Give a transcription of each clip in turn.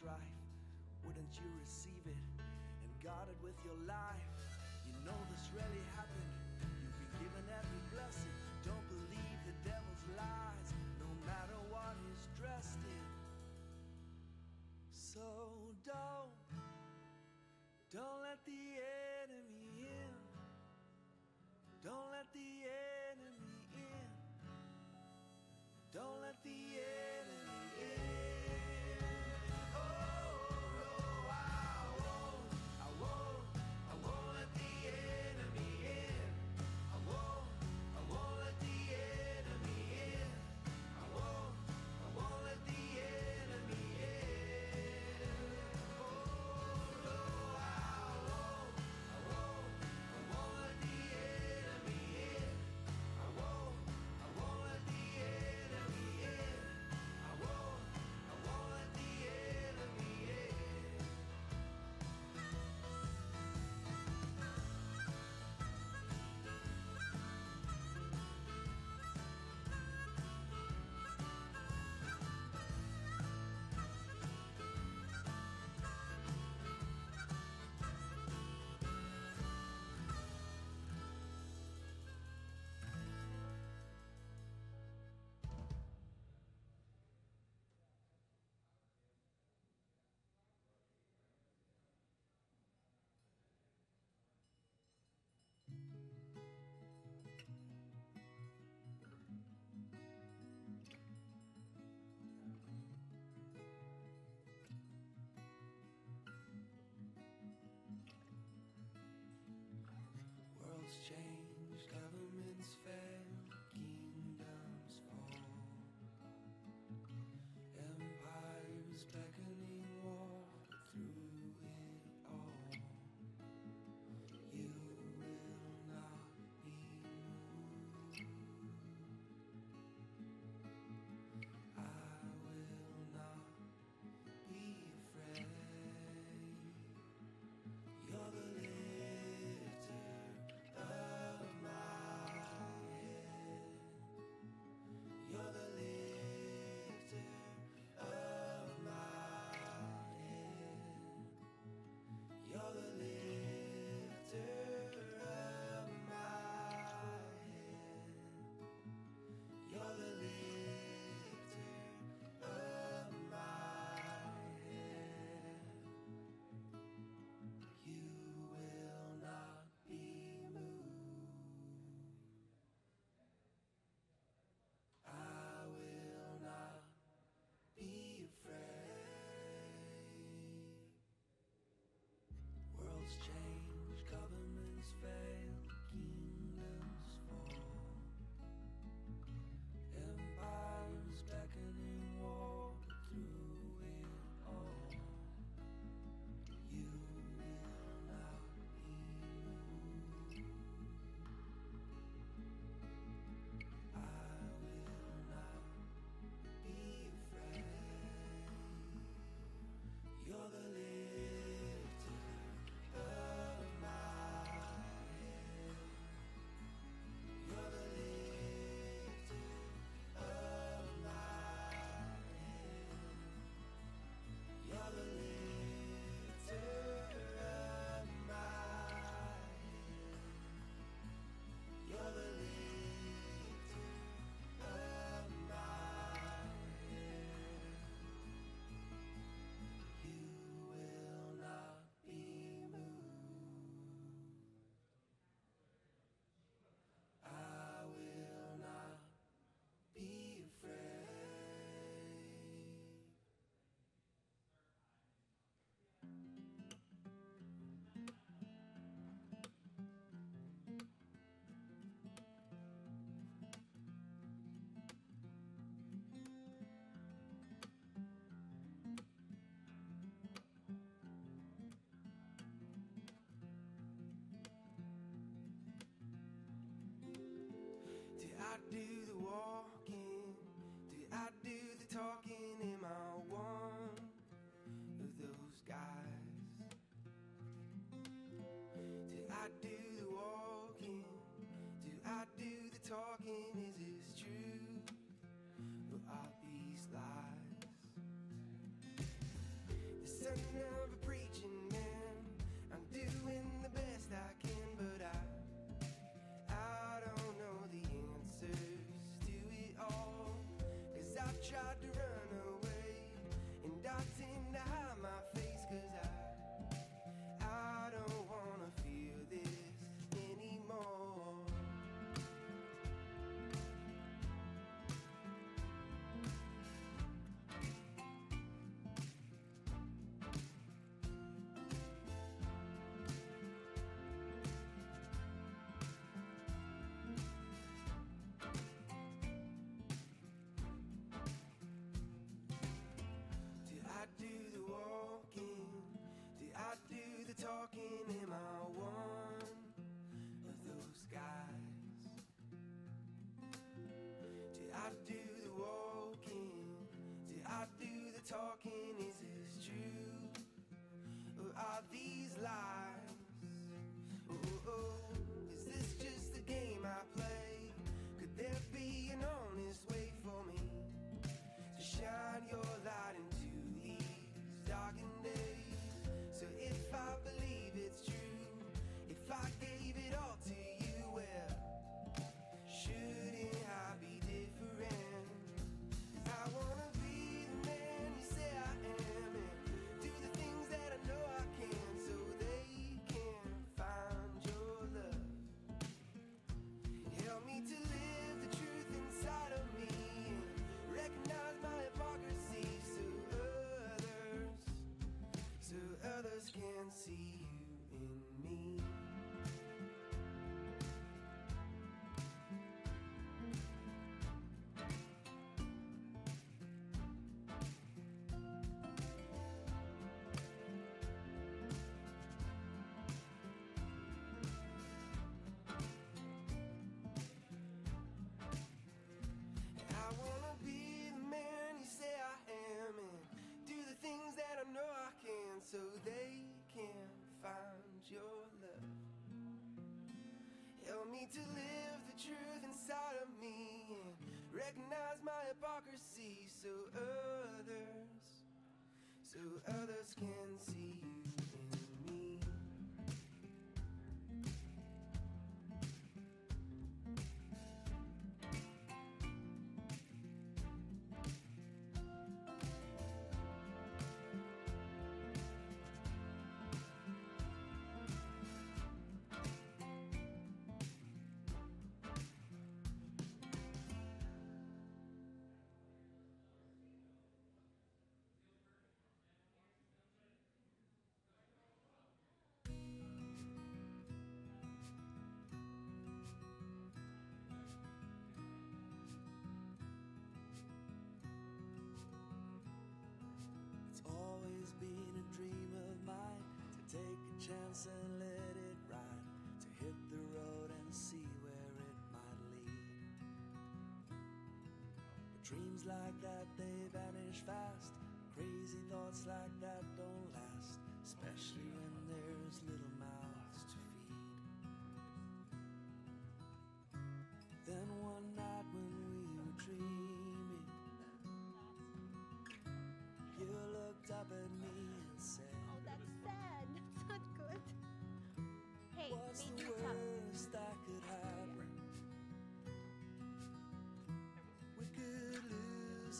strife, wouldn't you receive it and guard it with your life? You know this really happened. You've been given every blessing. Don't believe the devil's lies, no matter what he's dressed in. So don't, don't let the enemy so they can find your love. Help me to live the truth inside of me and recognize my hypocrisy so others, so others can see you. and let it ride to hit the road and see where it might lead. But dreams like that, they vanish fast. Crazy thoughts like that don't last, especially when there's little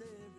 ser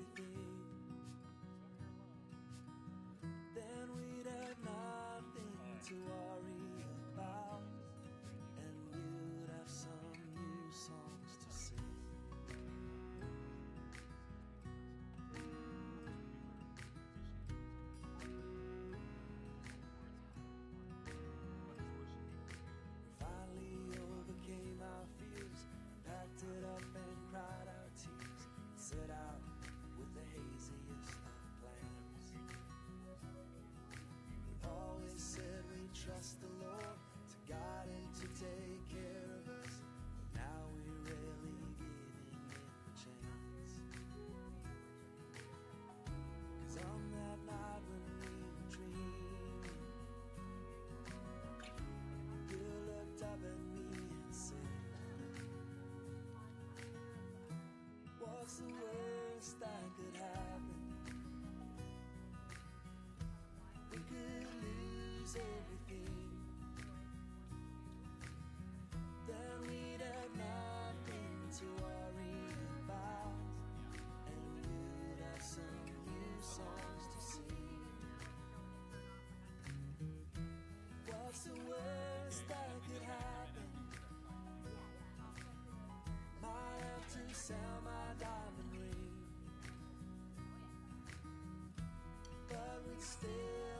is everything. That we'd have nothing to worry about, and we'd have some new songs to sing. What's the worst that could happen? Might have to sell my diamond ring, but we'd still.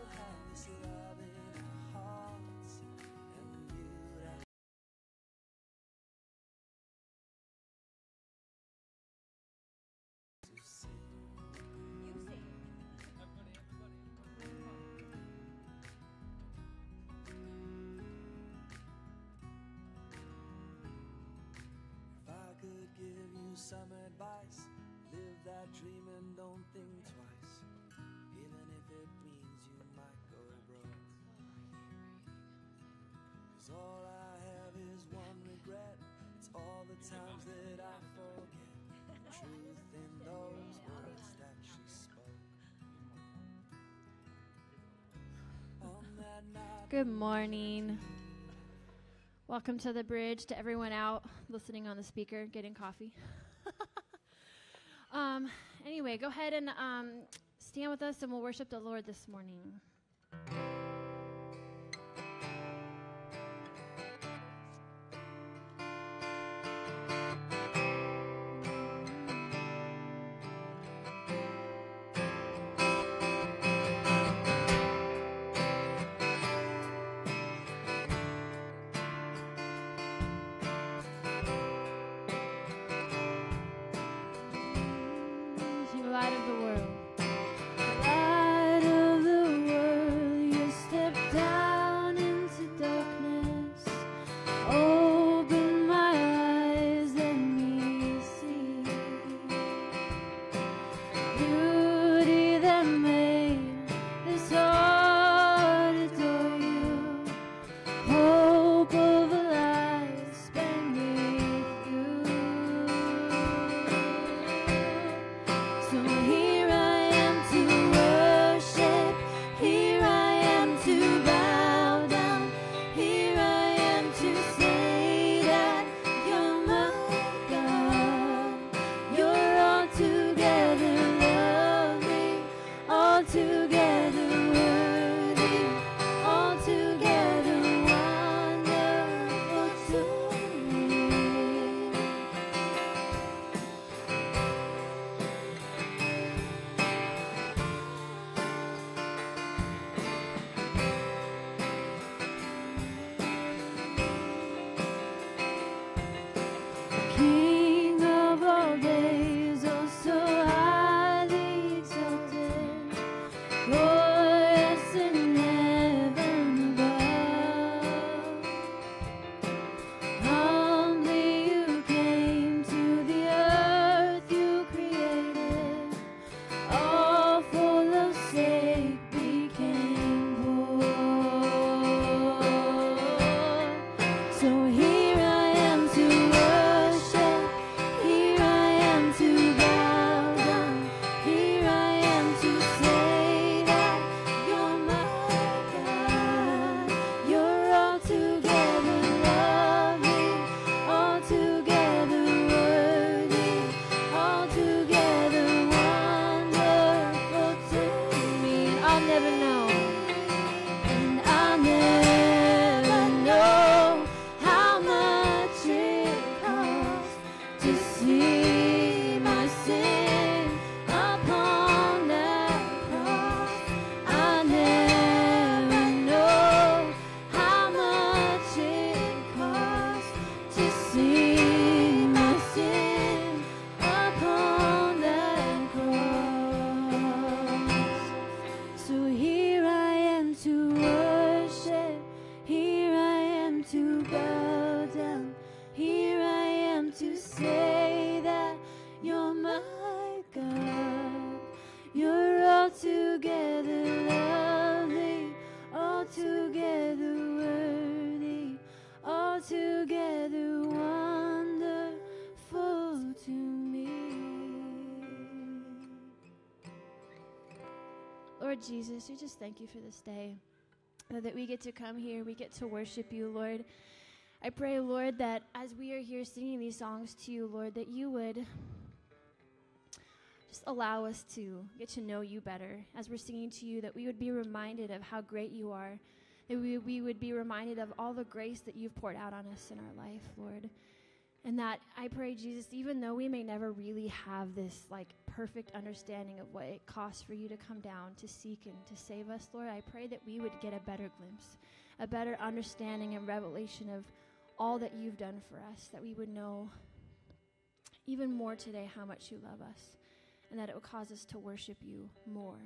All I have is one regret. It's all the times that I forget the truth in those words that she spoke. Good morning. Welcome to the bridge to everyone out listening on the speaker, getting coffee. um, anyway, go ahead and um, stand with us and we'll worship the Lord this morning. We just thank you for this day. Uh, that we get to come here, we get to worship you, Lord. I pray, Lord, that as we are here singing these songs to you, Lord, that you would just allow us to get to know you better as we're singing to you, that we would be reminded of how great you are, that we, we would be reminded of all the grace that you've poured out on us in our life, Lord. And that I pray, Jesus, even though we may never really have this like perfect understanding of what it costs for you to come down to seek and to save us, Lord, I pray that we would get a better glimpse, a better understanding and revelation of all that you've done for us, that we would know even more today how much you love us, and that it would cause us to worship you more.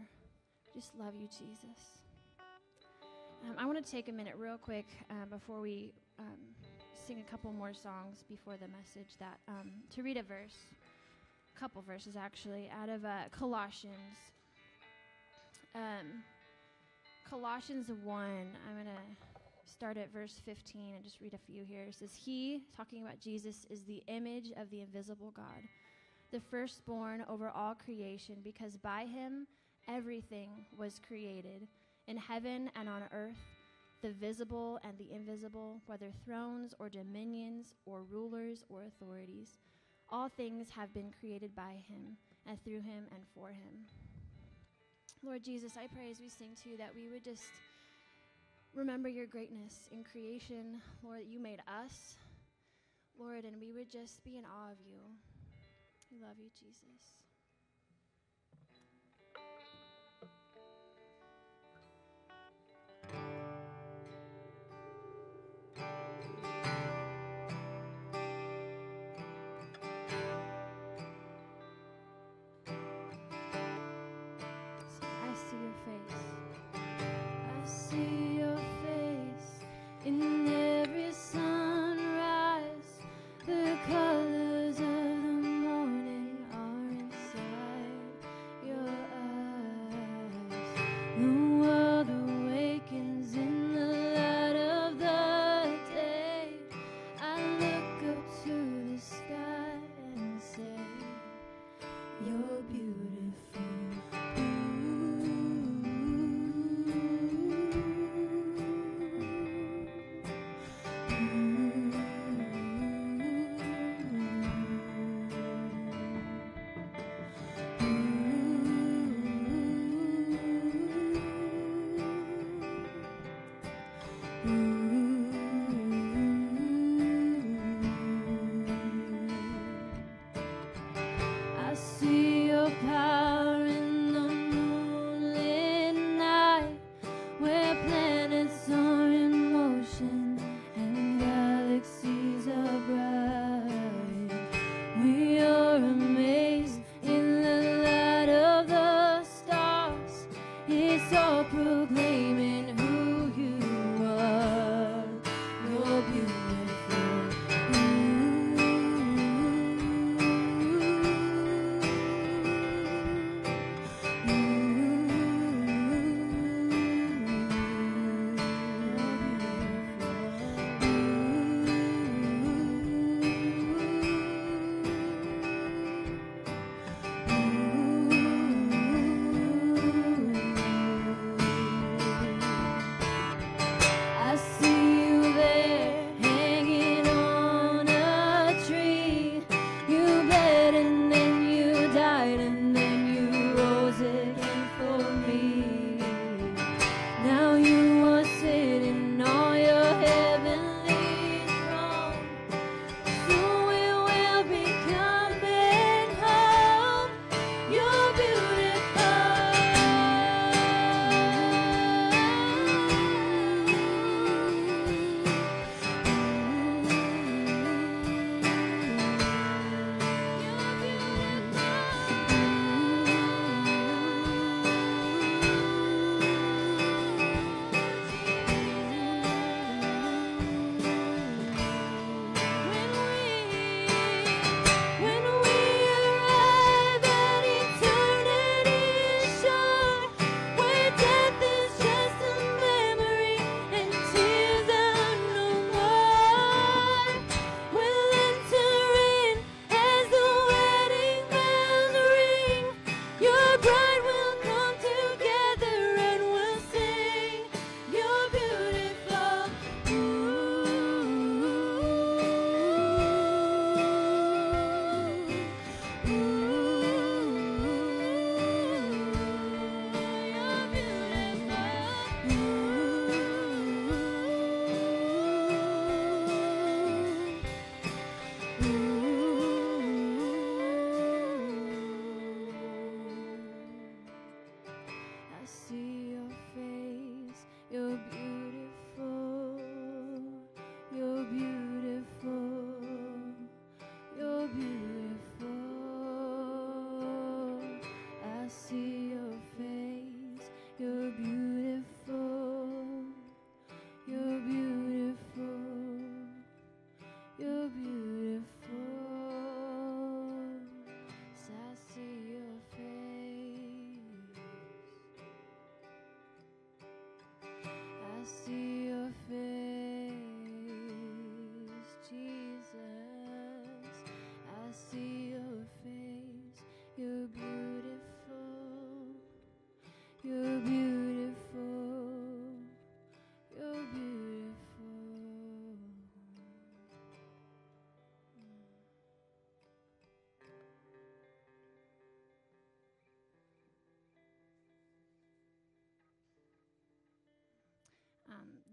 Just love you, Jesus. Um, I want to take a minute, real quick, um, before we um, sing a couple more songs before the message, that um, to read a verse, couple verses actually, out of uh, Colossians. Um, Colossians 1, I'm going to start at verse 15 and just read a few here. It says, He, talking about Jesus, is the image of the invisible God, the firstborn over all creation, because by him everything was created, in heaven and on earth, the visible and the invisible, whether thrones or dominions or rulers or authorities. All things have been created by him, and through him, and for him. Lord Jesus, I pray as we sing to you that we would just remember your greatness in creation, Lord, that you made us, Lord, and we would just be in awe of you. We love you, Jesus.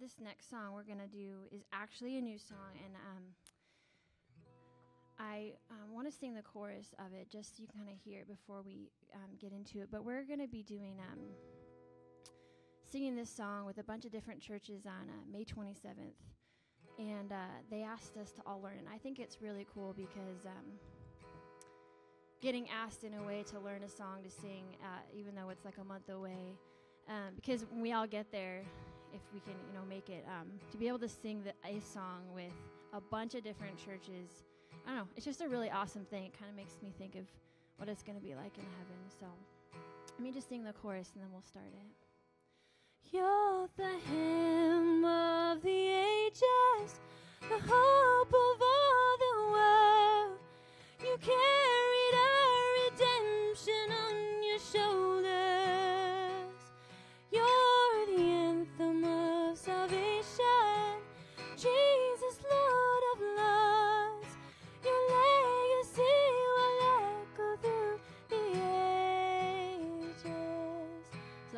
This next song we're gonna do is actually a new song, and um, I um, want to sing the chorus of it just so you kind of hear it before we um, get into it. But we're gonna be doing um, singing this song with a bunch of different churches on uh, May 27th, and uh, they asked us to all learn. I think it's really cool because um, getting asked in a way to learn a song to sing, uh, even though it's like a month away, um, because when we all get there, if we can, you know, make it, um, to be able to sing the, a song with a bunch of different churches, I don't know, it's just a really awesome thing. It kind of makes me think of what it's going to be like in heaven. So let me just sing the chorus and then we'll start it. You're the hymn of the ages, the hope of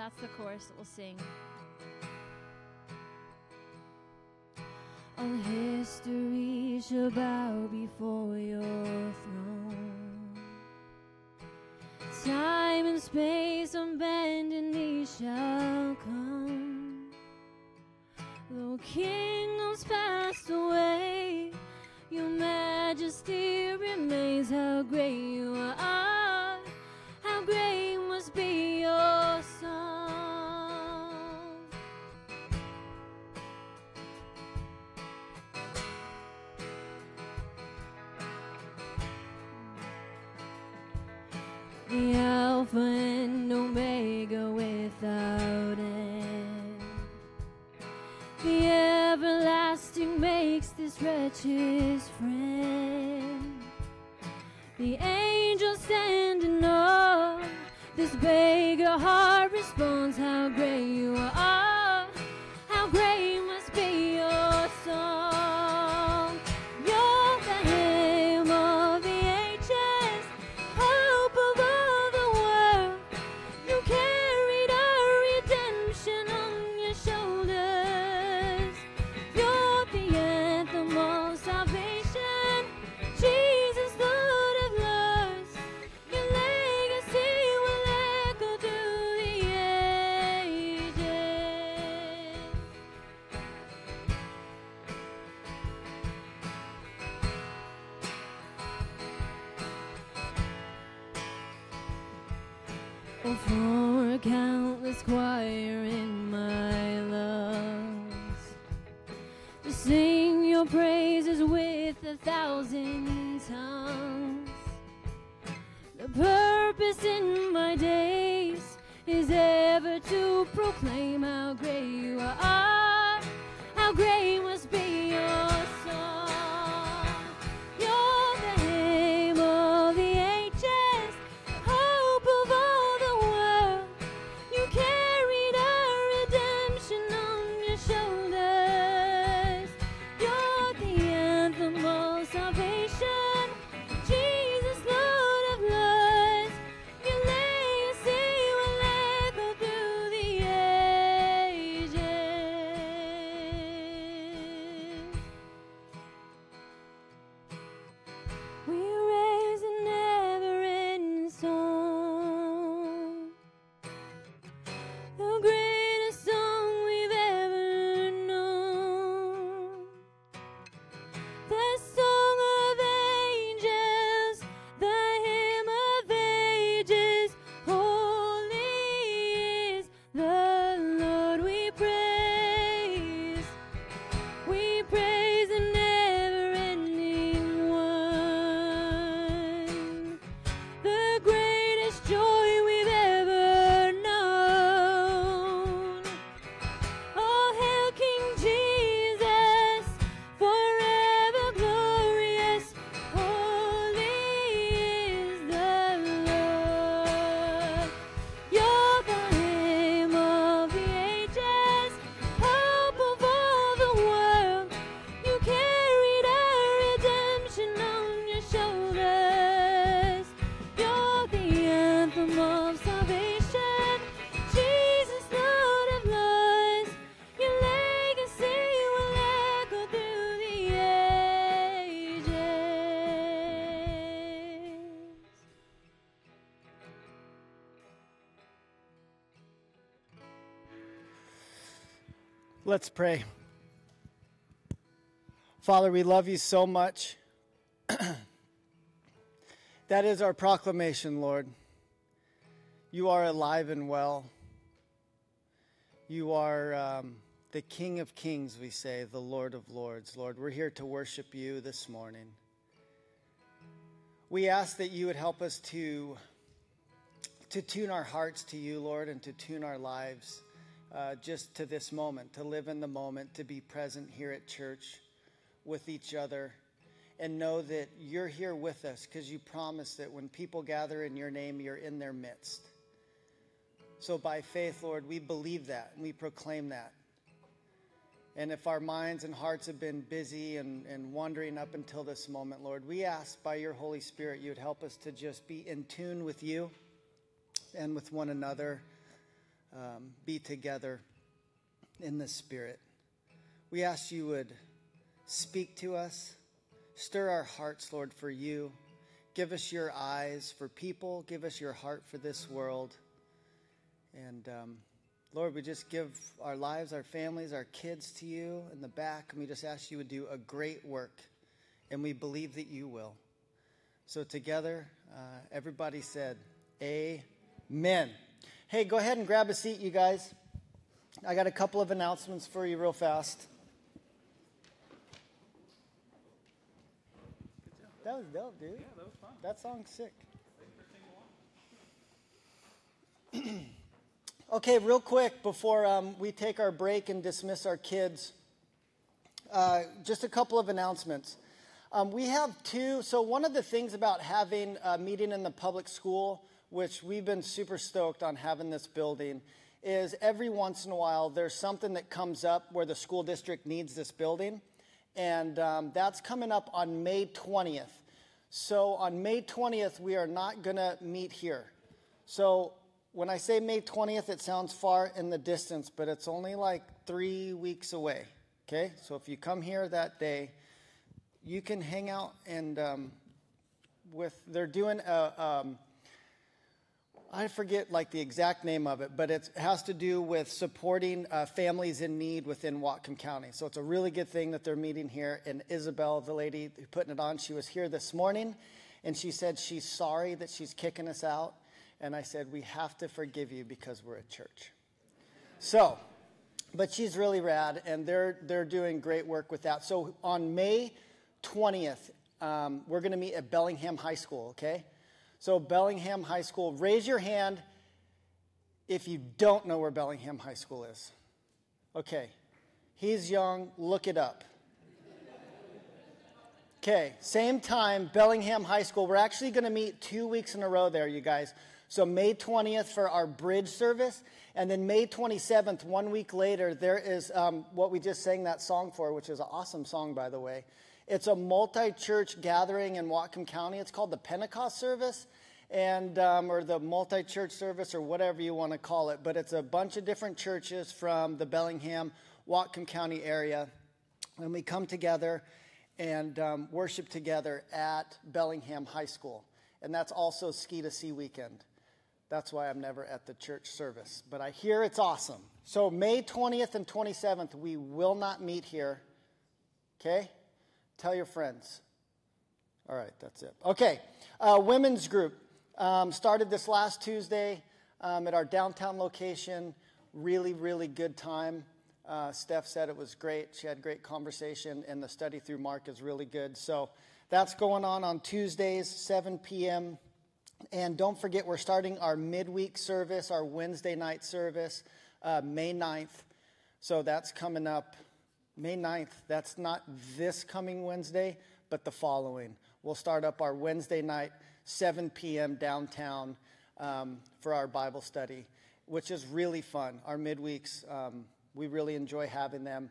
that's the chorus that we'll sing. All history shall bow before your throne. Time and space unbend and knee shall come. Though kingdoms pass away, your majesty remains. How great you are! This wretch's friend. The angels stand in awe. This beggar heart responds, How great you are! To proclaim how great you are, how great must pray. Father, we love you so much. that is our proclamation, Lord. You are alive and well. You are um, the King of Kings, we say, the Lord of Lords. Lord, we're here to worship you this morning. We ask that you would help us to, to tune our hearts to you, Lord, and to tune our lives uh, just to this moment, to live in the moment, to be present here at church with each other, and know that you're here with us because you promised that when people gather in your name, you're in their midst. So by faith, Lord, we believe that and we proclaim that. And if our minds and hearts have been busy and, and wandering up until this moment, Lord, we ask by your Holy Spirit you would help us to just be in tune with you and with one another um, be together in the Spirit. We ask you would speak to us, stir our hearts, Lord, for you. Give us your eyes for people, give us your heart for this world. And um, Lord, we just give our lives, our families, our kids to you in the back, and we just ask you would do a great work, and we believe that you will. So, together, uh, everybody said, Amen. Hey, go ahead and grab a seat, you guys. I got a couple of announcements for you, real fast. That was dope, dude. Yeah, that was fun. That song's sick. okay, real quick before um, we take our break and dismiss our kids, uh, just a couple of announcements. Um, we have two. So, one of the things about having a meeting in the public school which we've been super stoked on having this building, is every once in a while there's something that comes up where the school district needs this building. And um, that's coming up on May 20th. So on May 20th, we are not going to meet here. So when I say May 20th, it sounds far in the distance, but it's only like three weeks away. Okay? So if you come here that day, you can hang out and um, with, they're doing a, um, I forget like the exact name of it, but it has to do with supporting uh, families in need within Whatcom County. So it's a really good thing that they're meeting here. And Isabel, the lady who putting it on, she was here this morning, and she said she's sorry that she's kicking us out. And I said we have to forgive you because we're a church. So, but she's really rad, and they're they're doing great work with that. So on May 20th, um, we're going to meet at Bellingham High School. Okay. So, Bellingham High School, raise your hand if you don't know where Bellingham High School is. Okay, he's young, look it up. Okay, same time, Bellingham High School. We're actually going to meet two weeks in a row there, you guys. So, May 20th for our bridge service, and then May 27th, one week later, there is um, what we just sang that song for, which is an awesome song, by the way. It's a multi church gathering in Whatcom County. It's called the Pentecost service. And, um, or the multi church service, or whatever you want to call it. But it's a bunch of different churches from the Bellingham, Whatcom County area. And we come together and um, worship together at Bellingham High School. And that's also Ski to Sea weekend. That's why I'm never at the church service. But I hear it's awesome. So, May 20th and 27th, we will not meet here. Okay? Tell your friends. All right, that's it. Okay, uh, women's group um, started this last Tuesday um, at our downtown location. Really, really good time. Uh, Steph said it was great. She had great conversation, and the study through Mark is really good. So that's going on on Tuesdays, 7 p.m. And don't forget, we're starting our midweek service, our Wednesday night service, uh, May 9th. So that's coming up May 9th, that's not this coming Wednesday, but the following. We'll start up our Wednesday night, 7 p.m. downtown um, for our Bible study, which is really fun. Our midweeks, um, we really enjoy having them,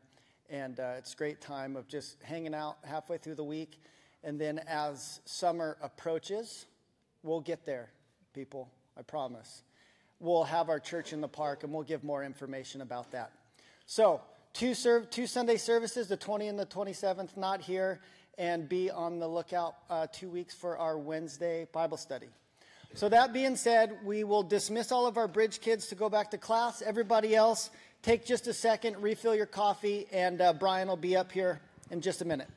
and uh, it's a great time of just hanging out halfway through the week. And then as summer approaches, we'll get there, people, I promise. We'll have our church in the park, and we'll give more information about that. So, Two, two Sunday services, the 20th and the 27th, not here, and be on the lookout uh, two weeks for our Wednesday Bible study. So, that being said, we will dismiss all of our bridge kids to go back to class. Everybody else, take just a second, refill your coffee, and uh, Brian will be up here in just a minute.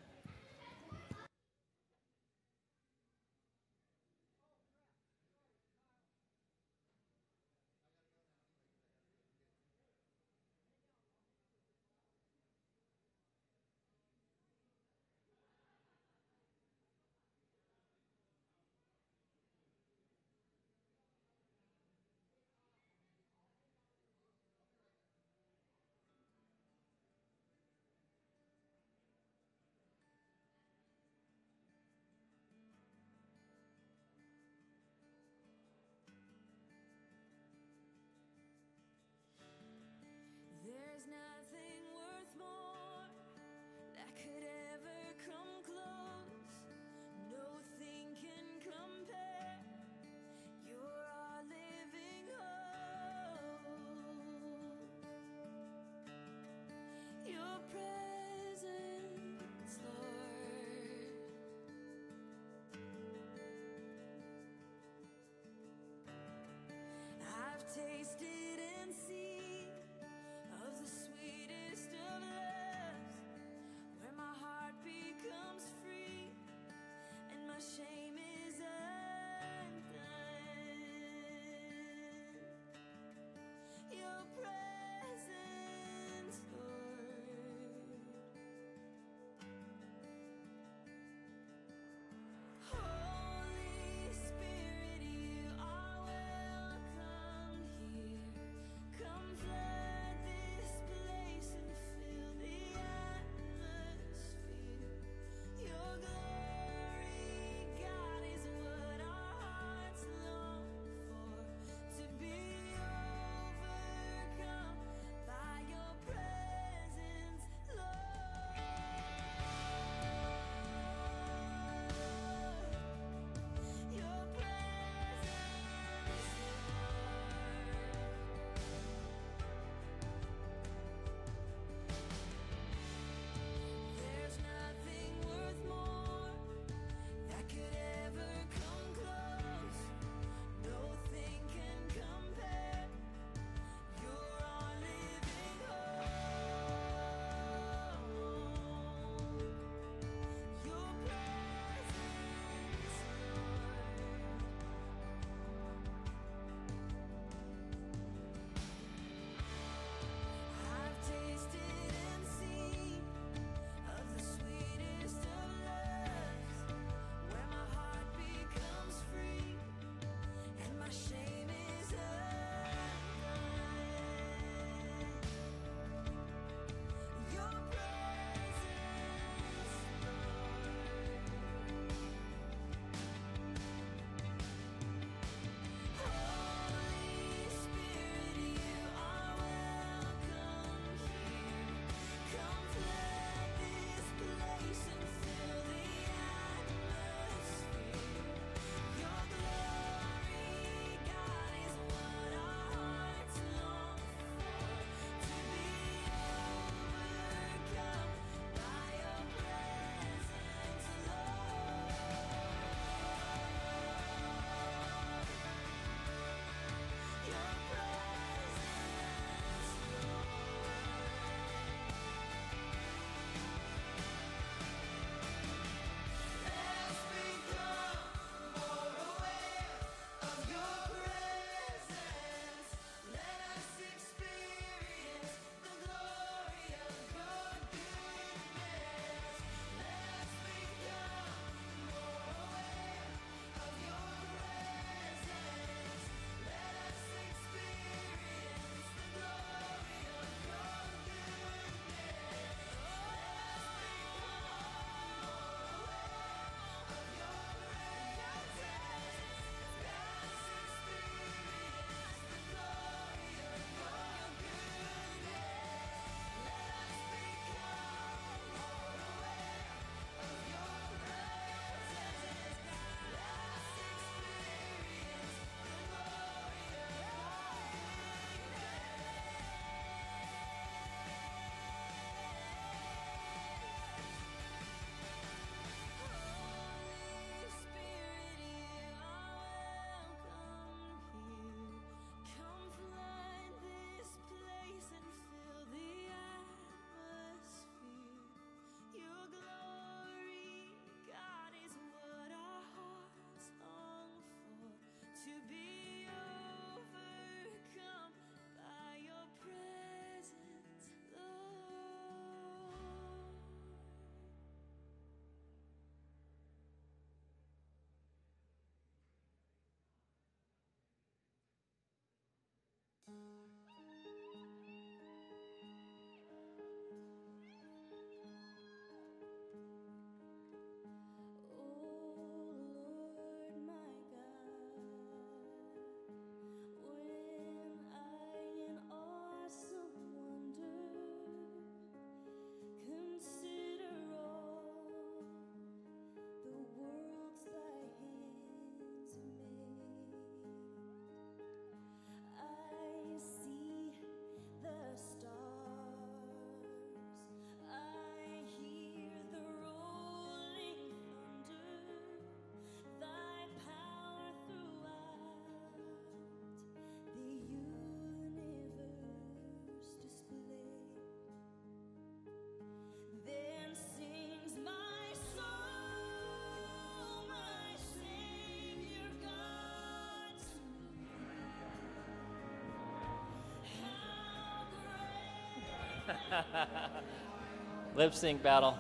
Lip sync battle.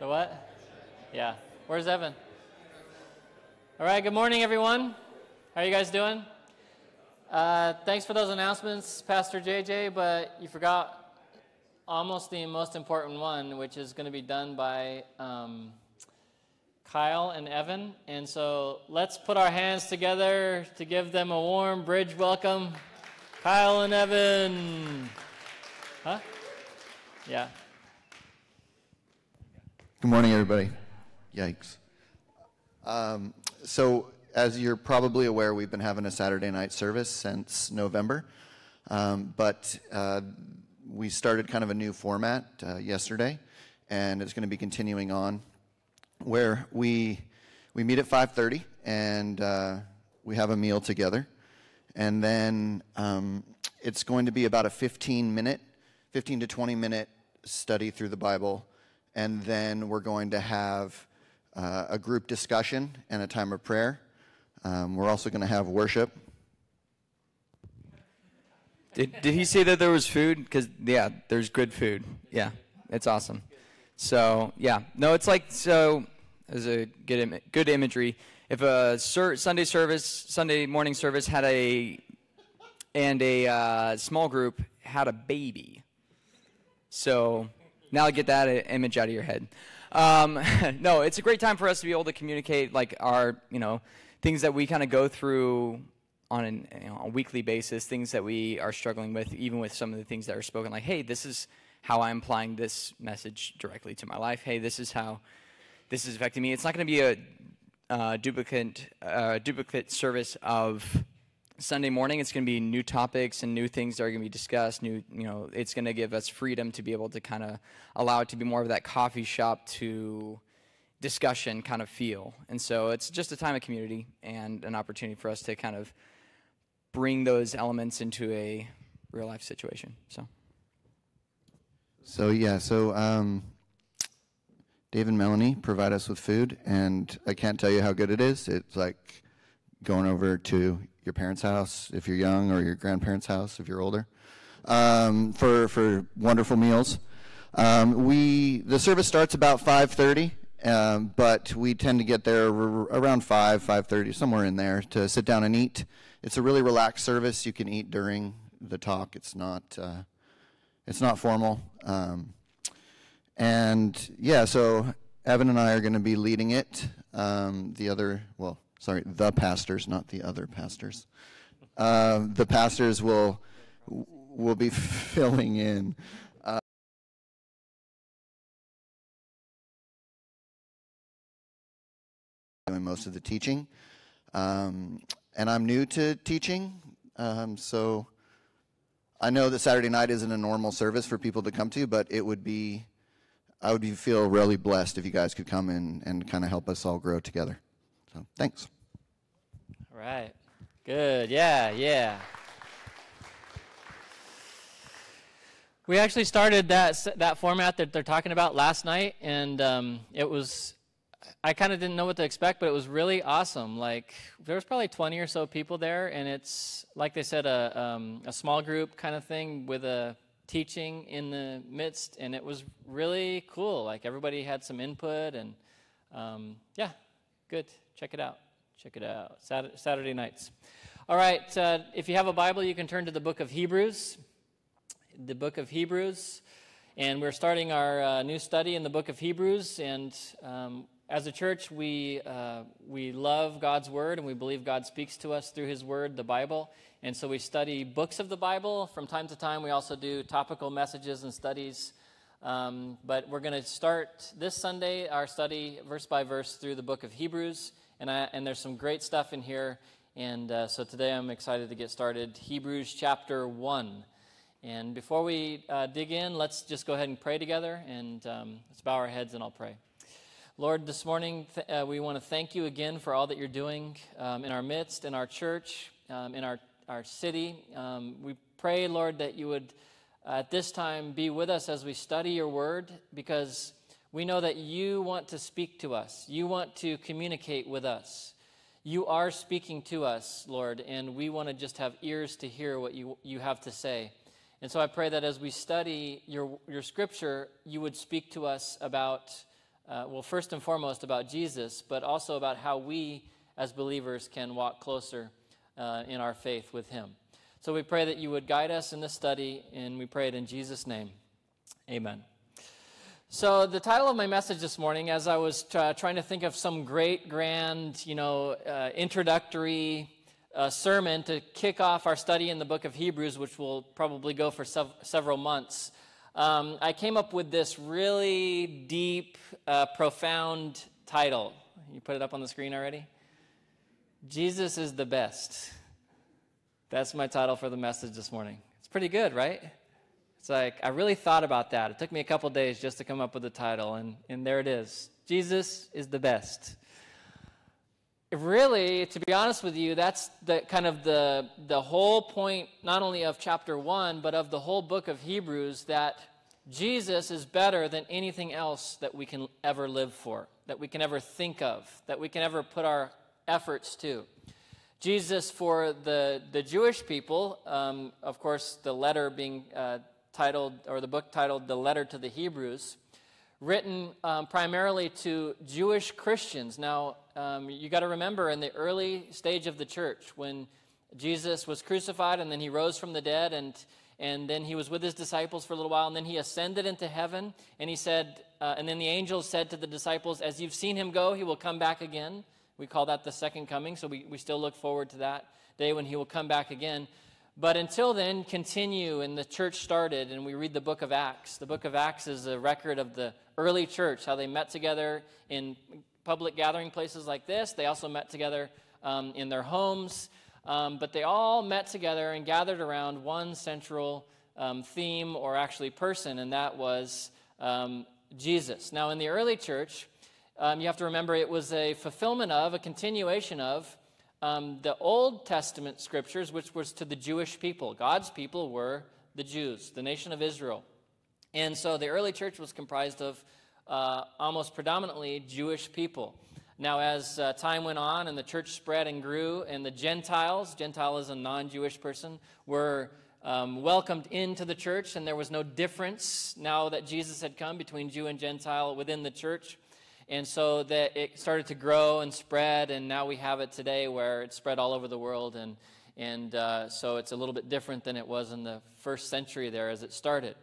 The what? Yeah. Where's Evan? All right, good morning, everyone. How are you guys doing? Uh, thanks for those announcements, Pastor JJ, but you forgot almost the most important one, which is going to be done by um, Kyle and Evan. And so let's put our hands together to give them a warm bridge welcome. Kyle and Evan. Huh? Yeah. Good morning, everybody. Yikes. Um, so, as you're probably aware, we've been having a Saturday night service since November, um, but uh, we started kind of a new format uh, yesterday, and it's going to be continuing on, where we we meet at 5:30 and uh, we have a meal together, and then um, it's going to be about a 15 minute, 15 to 20 minute study through the Bible and then we're going to have uh, a group discussion and a time of prayer. Um, we're also going to have worship. Did, did he say that there was food? Because, yeah, there's good food. Yeah, it's awesome. So, yeah. No, it's like, so, as a good, Im- good imagery, if a Sunday service, Sunday morning service had a, and a uh, small group had a baby. So, now get that image out of your head. Um, no, it's a great time for us to be able to communicate like our, you know, things that we kind of go through on an, you know, a weekly basis, things that we are struggling with, even with some of the things that are spoken, like, hey, this is how I'm applying this message directly to my life. Hey, this is how this is affecting me. It's not going to be a uh, duplicate uh, duplicate service of Sunday morning, it's going to be new topics and new things that are going to be discussed. New, you know, it's going to give us freedom to be able to kind of allow it to be more of that coffee shop to discussion kind of feel. And so it's just a time of community and an opportunity for us to kind of bring those elements into a real life situation. So. So yeah, so um, Dave and Melanie provide us with food, and I can't tell you how good it is. It's like going over to your parents' house if you're young, or your grandparents' house if you're older, um, for for wonderful meals. Um, we the service starts about 5:30, um, but we tend to get there around 5, 5:30, somewhere in there, to sit down and eat. It's a really relaxed service. You can eat during the talk. It's not uh, it's not formal. Um, and yeah, so Evan and I are going to be leading it. Um, the other, well, sorry, the pastors, not the other pastors. Uh, the pastors will will be filling in. Uh, doing most of the teaching, um, and I'm new to teaching, um, so I know that Saturday night isn't a normal service for people to come to, but it would be. I would feel really blessed if you guys could come in and kind of help us all grow together. So thanks. All right. Good. Yeah, yeah. We actually started that that format that they're talking about last night, and um, it was. I kind of didn't know what to expect, but it was really awesome. Like there was probably 20 or so people there, and it's like they said, a um, a small group kind of thing with a teaching in the midst, and it was really cool. Like everybody had some input, and um, yeah, good. Check it out. Check it out. Saturday nights. All right, uh, if you have a Bible, you can turn to the book of Hebrews. The book of Hebrews. And we're starting our uh, new study in the book of Hebrews. And um, as a church, we, uh, we love God's word and we believe God speaks to us through his word, the Bible. And so we study books of the Bible. From time to time, we also do topical messages and studies. Um, but we're going to start this Sunday our study verse by verse through the book of Hebrews and, I, and there's some great stuff in here. And uh, so today I'm excited to get started. Hebrews chapter 1. And before we uh, dig in, let's just go ahead and pray together. And um, let's bow our heads and I'll pray. Lord, this morning th- uh, we want to thank you again for all that you're doing um, in our midst, in our church, um, in our, our city. Um, we pray, Lord, that you would at this time be with us as we study your word because we know that you want to speak to us, you want to communicate with us. you are speaking to us, Lord, and we want to just have ears to hear what you, you have to say. And so I pray that as we study your, your scripture, you would speak to us about, uh, well, first and foremost about Jesus, but also about how we as believers can walk closer uh, in our faith with him. So we pray that you would guide us in this study, and we pray it in Jesus' name. Amen. So, the title of my message this morning, as I was trying to think of some great, grand, you know, uh, introductory uh, sermon to kick off our study in the book of Hebrews, which will probably go for sev- several months, um, I came up with this really deep, uh, profound title. You put it up on the screen already? Jesus is the best. That's my title for the message this morning. It's pretty good, right? It's like, I really thought about that. It took me a couple days just to come up with the title, and, and there it is. Jesus is the best. Really, to be honest with you, that's the kind of the, the whole point, not only of chapter one, but of the whole book of Hebrews, that Jesus is better than anything else that we can ever live for, that we can ever think of, that we can ever put our efforts too. Jesus, for the, the Jewish people, um, of course, the letter being uh, titled, or the book titled The Letter to the Hebrews, written um, primarily to Jewish Christians. Now, um, you got to remember in the early stage of the church, when Jesus was crucified and then he rose from the dead, and, and then he was with his disciples for a little while, and then he ascended into heaven, and he said, uh, and then the angels said to the disciples, As you've seen him go, he will come back again. We call that the second coming, so we, we still look forward to that day when he will come back again. But until then, continue. And the church started, and we read the book of Acts. The book of Acts is a record of the early church, how they met together in public gathering places like this. They also met together um, in their homes. Um, but they all met together and gathered around one central um, theme or actually person, and that was um, Jesus. Now, in the early church, um, you have to remember it was a fulfillment of, a continuation of, um, the Old Testament scriptures, which was to the Jewish people. God's people were the Jews, the nation of Israel. And so the early church was comprised of uh, almost predominantly Jewish people. Now, as uh, time went on and the church spread and grew, and the Gentiles, Gentile is a non Jewish person, were um, welcomed into the church, and there was no difference now that Jesus had come between Jew and Gentile within the church. And so that it started to grow and spread, and now we have it today where it's spread all over the world. And, and uh, so it's a little bit different than it was in the first century there as it started.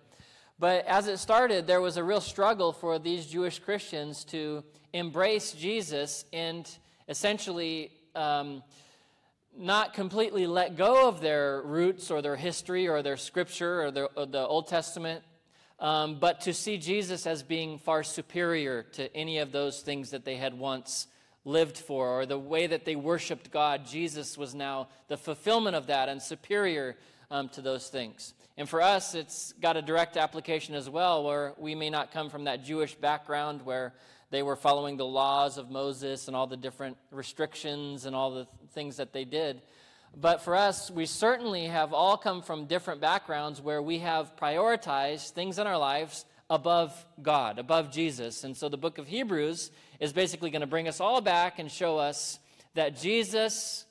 But as it started, there was a real struggle for these Jewish Christians to embrace Jesus and essentially um, not completely let go of their roots or their history or their scripture or, their, or the Old Testament um, but to see Jesus as being far superior to any of those things that they had once lived for or the way that they worshiped God. Jesus was now the fulfillment of that and superior um, to those things. And for us, it's got a direct application as well, where we may not come from that Jewish background where they were following the laws of Moses and all the different restrictions and all the things that they did. But for us, we certainly have all come from different backgrounds where we have prioritized things in our lives above God, above Jesus. And so the book of Hebrews is basically going to bring us all back and show us that Jesus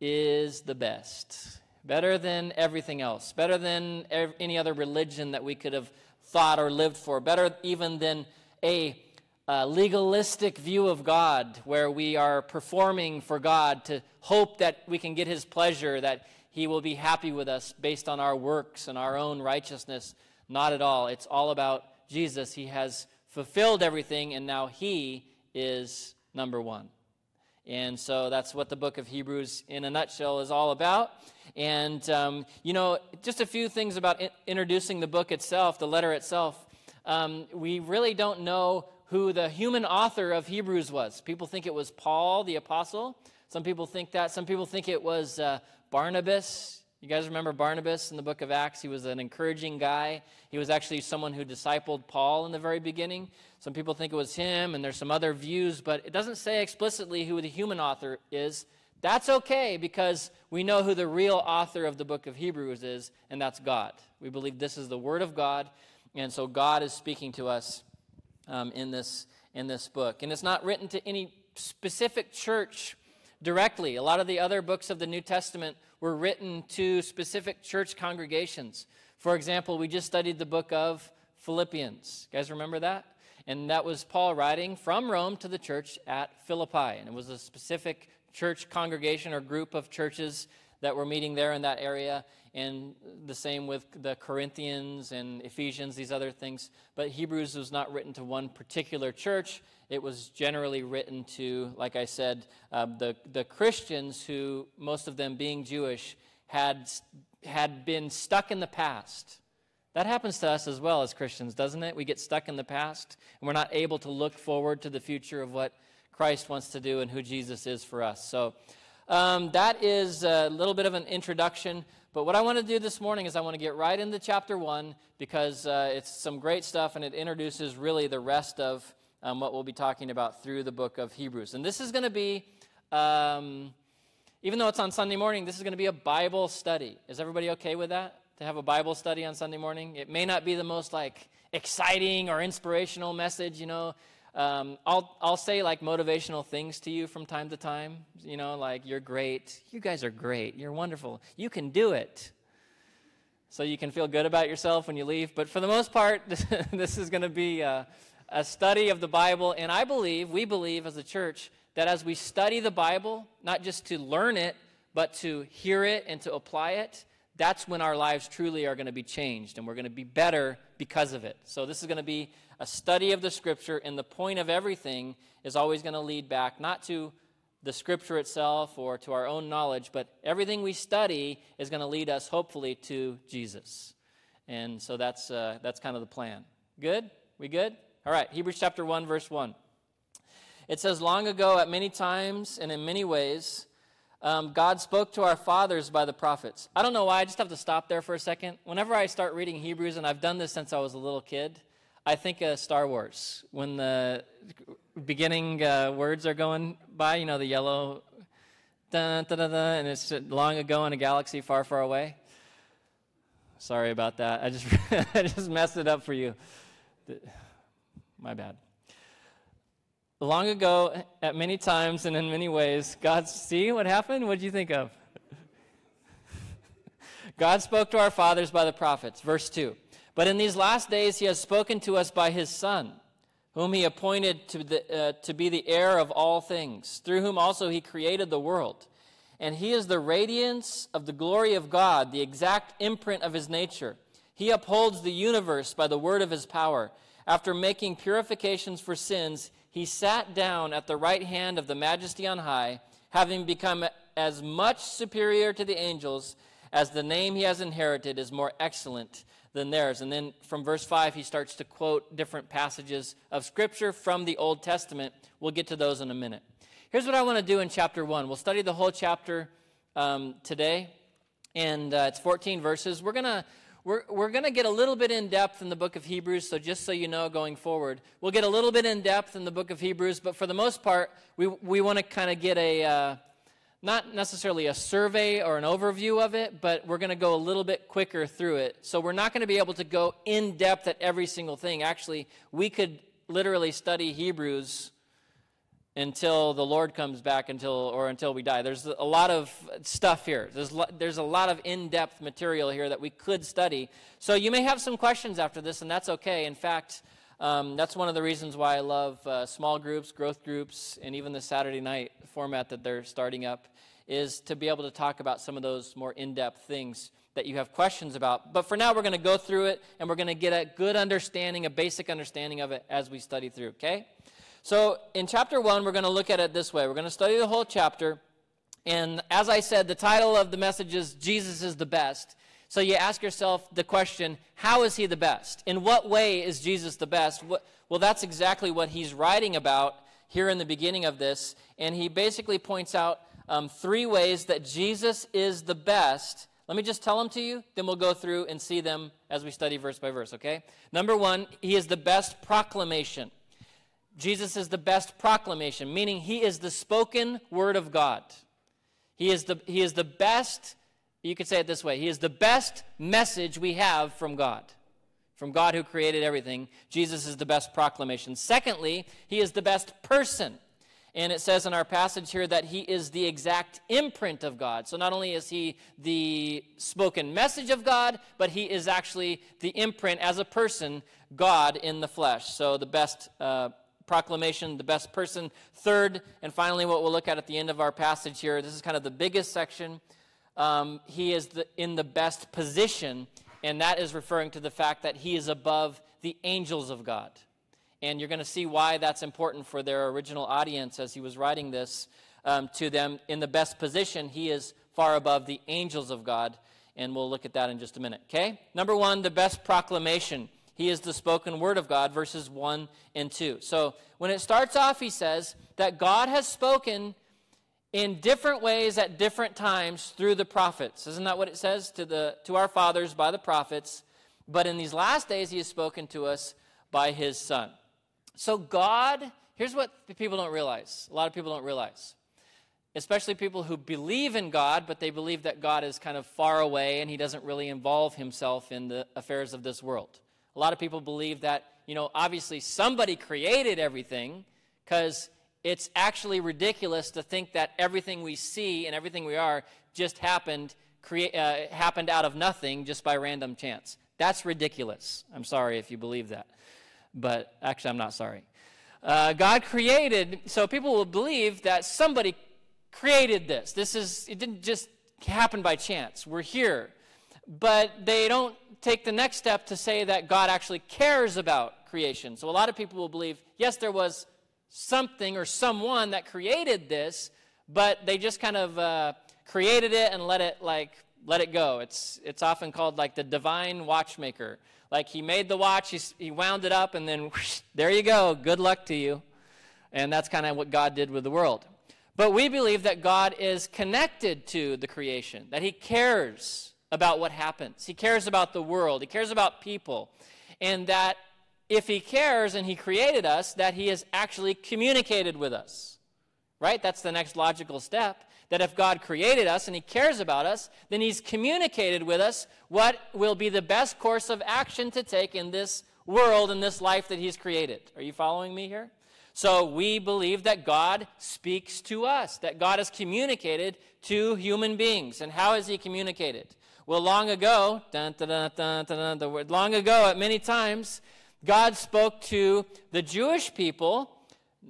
is the best, better than everything else, better than any other religion that we could have thought or lived for, better even than a uh, legalistic view of God, where we are performing for God to hope that we can get His pleasure, that He will be happy with us based on our works and our own righteousness. Not at all. It's all about Jesus. He has fulfilled everything, and now He is number one. And so that's what the book of Hebrews, in a nutshell, is all about. And, um, you know, just a few things about in- introducing the book itself, the letter itself. Um, we really don't know who the human author of Hebrews was. People think it was Paul the apostle. Some people think that. Some people think it was uh, Barnabas. You guys remember Barnabas in the book of Acts? He was an encouraging guy. He was actually someone who discipled Paul in the very beginning. Some people think it was him, and there's some other views, but it doesn't say explicitly who the human author is. That's okay because we know who the real author of the book of Hebrews is, and that's God. We believe this is the Word of God, and so God is speaking to us um, in, this, in this book. And it's not written to any specific church directly. A lot of the other books of the New Testament were written to specific church congregations. For example, we just studied the book of Philippians. You guys remember that? And that was Paul writing from Rome to the church at Philippi. And it was a specific church congregation or group of churches that were meeting there in that area. And the same with the Corinthians and Ephesians, these other things. But Hebrews was not written to one particular church. It was generally written to, like I said, uh, the, the Christians who, most of them being Jewish, had, had been stuck in the past that happens to us as well as Christians, doesn't it? We get stuck in the past and we're not able to look forward to the future of what Christ wants to do and who Jesus is for us. So um, that is a little bit of an introduction. But what I want to do this morning is I want to get right into chapter one because uh, it's some great stuff and it introduces really the rest of um, what we'll be talking about through the book of Hebrews. And this is going to be, um, even though it's on Sunday morning, this is going to be a Bible study. Is everybody okay with that? to have a Bible study on Sunday morning. It may not be the most like exciting or inspirational message, you know. Um, I'll I'll say like motivational things to you from time to time, you know, like you're great, you guys are great, you're wonderful, you can do it. So you can feel good about yourself when you leave. But for the most part, this is going to be a, a study of the Bible, and I believe we believe as a church that as we study the Bible, not just to learn it, but to hear it and to apply it, that's when our lives truly are going to be changed and we're going to be better because of it. So, this is going to be a study of the scripture, and the point of everything is always going to lead back not to the scripture itself or to our own knowledge, but everything we study is going to lead us, hopefully, to Jesus. And so that's, uh, that's kind of the plan. Good? We good? All right, Hebrews chapter 1, verse 1. It says, Long ago, at many times and in many ways, um, God spoke to our fathers by the prophets. I don't know why, I just have to stop there for a second. Whenever I start reading Hebrews, and I've done this since I was a little kid, I think of Star Wars. When the beginning uh, words are going by, you know, the yellow, dun, dun, dun, and it's long ago in a galaxy far, far away. Sorry about that. I just, I just messed it up for you. My bad. Long ago, at many times and in many ways, God, see what happened? What did you think of? God spoke to our fathers by the prophets. Verse 2. But in these last days, he has spoken to us by his Son, whom he appointed to, the, uh, to be the heir of all things, through whom also he created the world. And he is the radiance of the glory of God, the exact imprint of his nature. He upholds the universe by the word of his power. After making purifications for sins, he sat down at the right hand of the majesty on high, having become as much superior to the angels as the name he has inherited is more excellent than theirs. And then from verse 5, he starts to quote different passages of Scripture from the Old Testament. We'll get to those in a minute. Here's what I want to do in chapter 1. We'll study the whole chapter um, today, and uh, it's 14 verses. We're going to we're, we're going to get a little bit in depth in the book of Hebrews, so just so you know going forward, we'll get a little bit in depth in the book of Hebrews, but for the most part, we, we want to kind of get a, uh, not necessarily a survey or an overview of it, but we're going to go a little bit quicker through it. So we're not going to be able to go in depth at every single thing. Actually, we could literally study Hebrews until the Lord comes back until or until we die. There's a lot of stuff here. There's there's a lot of in-depth material here that we could study. So you may have some questions after this, and that's okay. In fact, um, that's one of the reasons why I love uh, small groups, growth groups, and even the Saturday night format that they're starting up is to be able to talk about some of those more in-depth things that you have questions about. But for now, we're going to go through it, and we're going to get a good understanding, a basic understanding of it as we study through. Okay. So, in chapter 1, we're going to look at it this way. We're going to study the whole chapter. And as I said, the title of the message is Jesus is the best. So, you ask yourself the question how is he the best? In what way is Jesus the best? Well, that's exactly what he's writing about here in the beginning of this. And he basically points out um, three ways that Jesus is the best. Let me just tell them to you, then we'll go through and see them as we study verse by verse, okay? Number one, he is the best proclamation. Jesus is the best proclamation, meaning he is the spoken word of God. He is the, he is the best, you could say it this way, he is the best message we have from God. From God who created everything, Jesus is the best proclamation. Secondly, he is the best person. And it says in our passage here that he is the exact imprint of God. So not only is he the spoken message of God, but he is actually the imprint as a person, God in the flesh. So the best uh, proclamation, the best person. Third, and finally, what we'll look at at the end of our passage here, this is kind of the biggest section. Um, he is the, in the best position, and that is referring to the fact that he is above the angels of God. And you're going to see why that's important for their original audience as he was writing this um, to them. In the best position, he is far above the angels of God. And we'll look at that in just a minute. Okay? Number one, the best proclamation. He is the spoken word of God, verses 1 and 2. So when it starts off, he says that God has spoken in different ways at different times through the prophets. Isn't that what it says to, the, to our fathers by the prophets? But in these last days, he has spoken to us by his Son. So, God, here's what people don't realize. A lot of people don't realize, especially people who believe in God, but they believe that God is kind of far away and he doesn't really involve himself in the affairs of this world. A lot of people believe that, you know, obviously somebody created everything because it's actually ridiculous to think that everything we see and everything we are just happened, crea- uh, happened out of nothing just by random chance. That's ridiculous. I'm sorry if you believe that but actually, I'm not sorry. Uh, God created, so people will believe that somebody created this. This is, it didn't just happen by chance. We're here. But they don't take the next step to say that God actually cares about creation. So a lot of people will believe, yes, there was something or someone that created this, but they just kind of uh, created it and let it like let it go. It's it's often called like the divine watchmaker. Like he made the watch, he, he wound it up, and then whoosh, there you go. Good luck to you. And that's kind of what God did with the world. But we believe that God is connected to the creation, that he cares about what happens. He cares about the world, he cares about people. And that if he cares and he created us, that he has actually communicated with us. Right? That's the next logical step that if God created us and He cares about us, then He's communicated with us what will be the best course of action to take in this world, in this life that He's created. Are you following me here? So we believe that God speaks to us, that God has communicated to human beings. And how has He communicated? Well, long ago, dun, dun, dun, the word long ago, at many times, God spoke to the Jewish people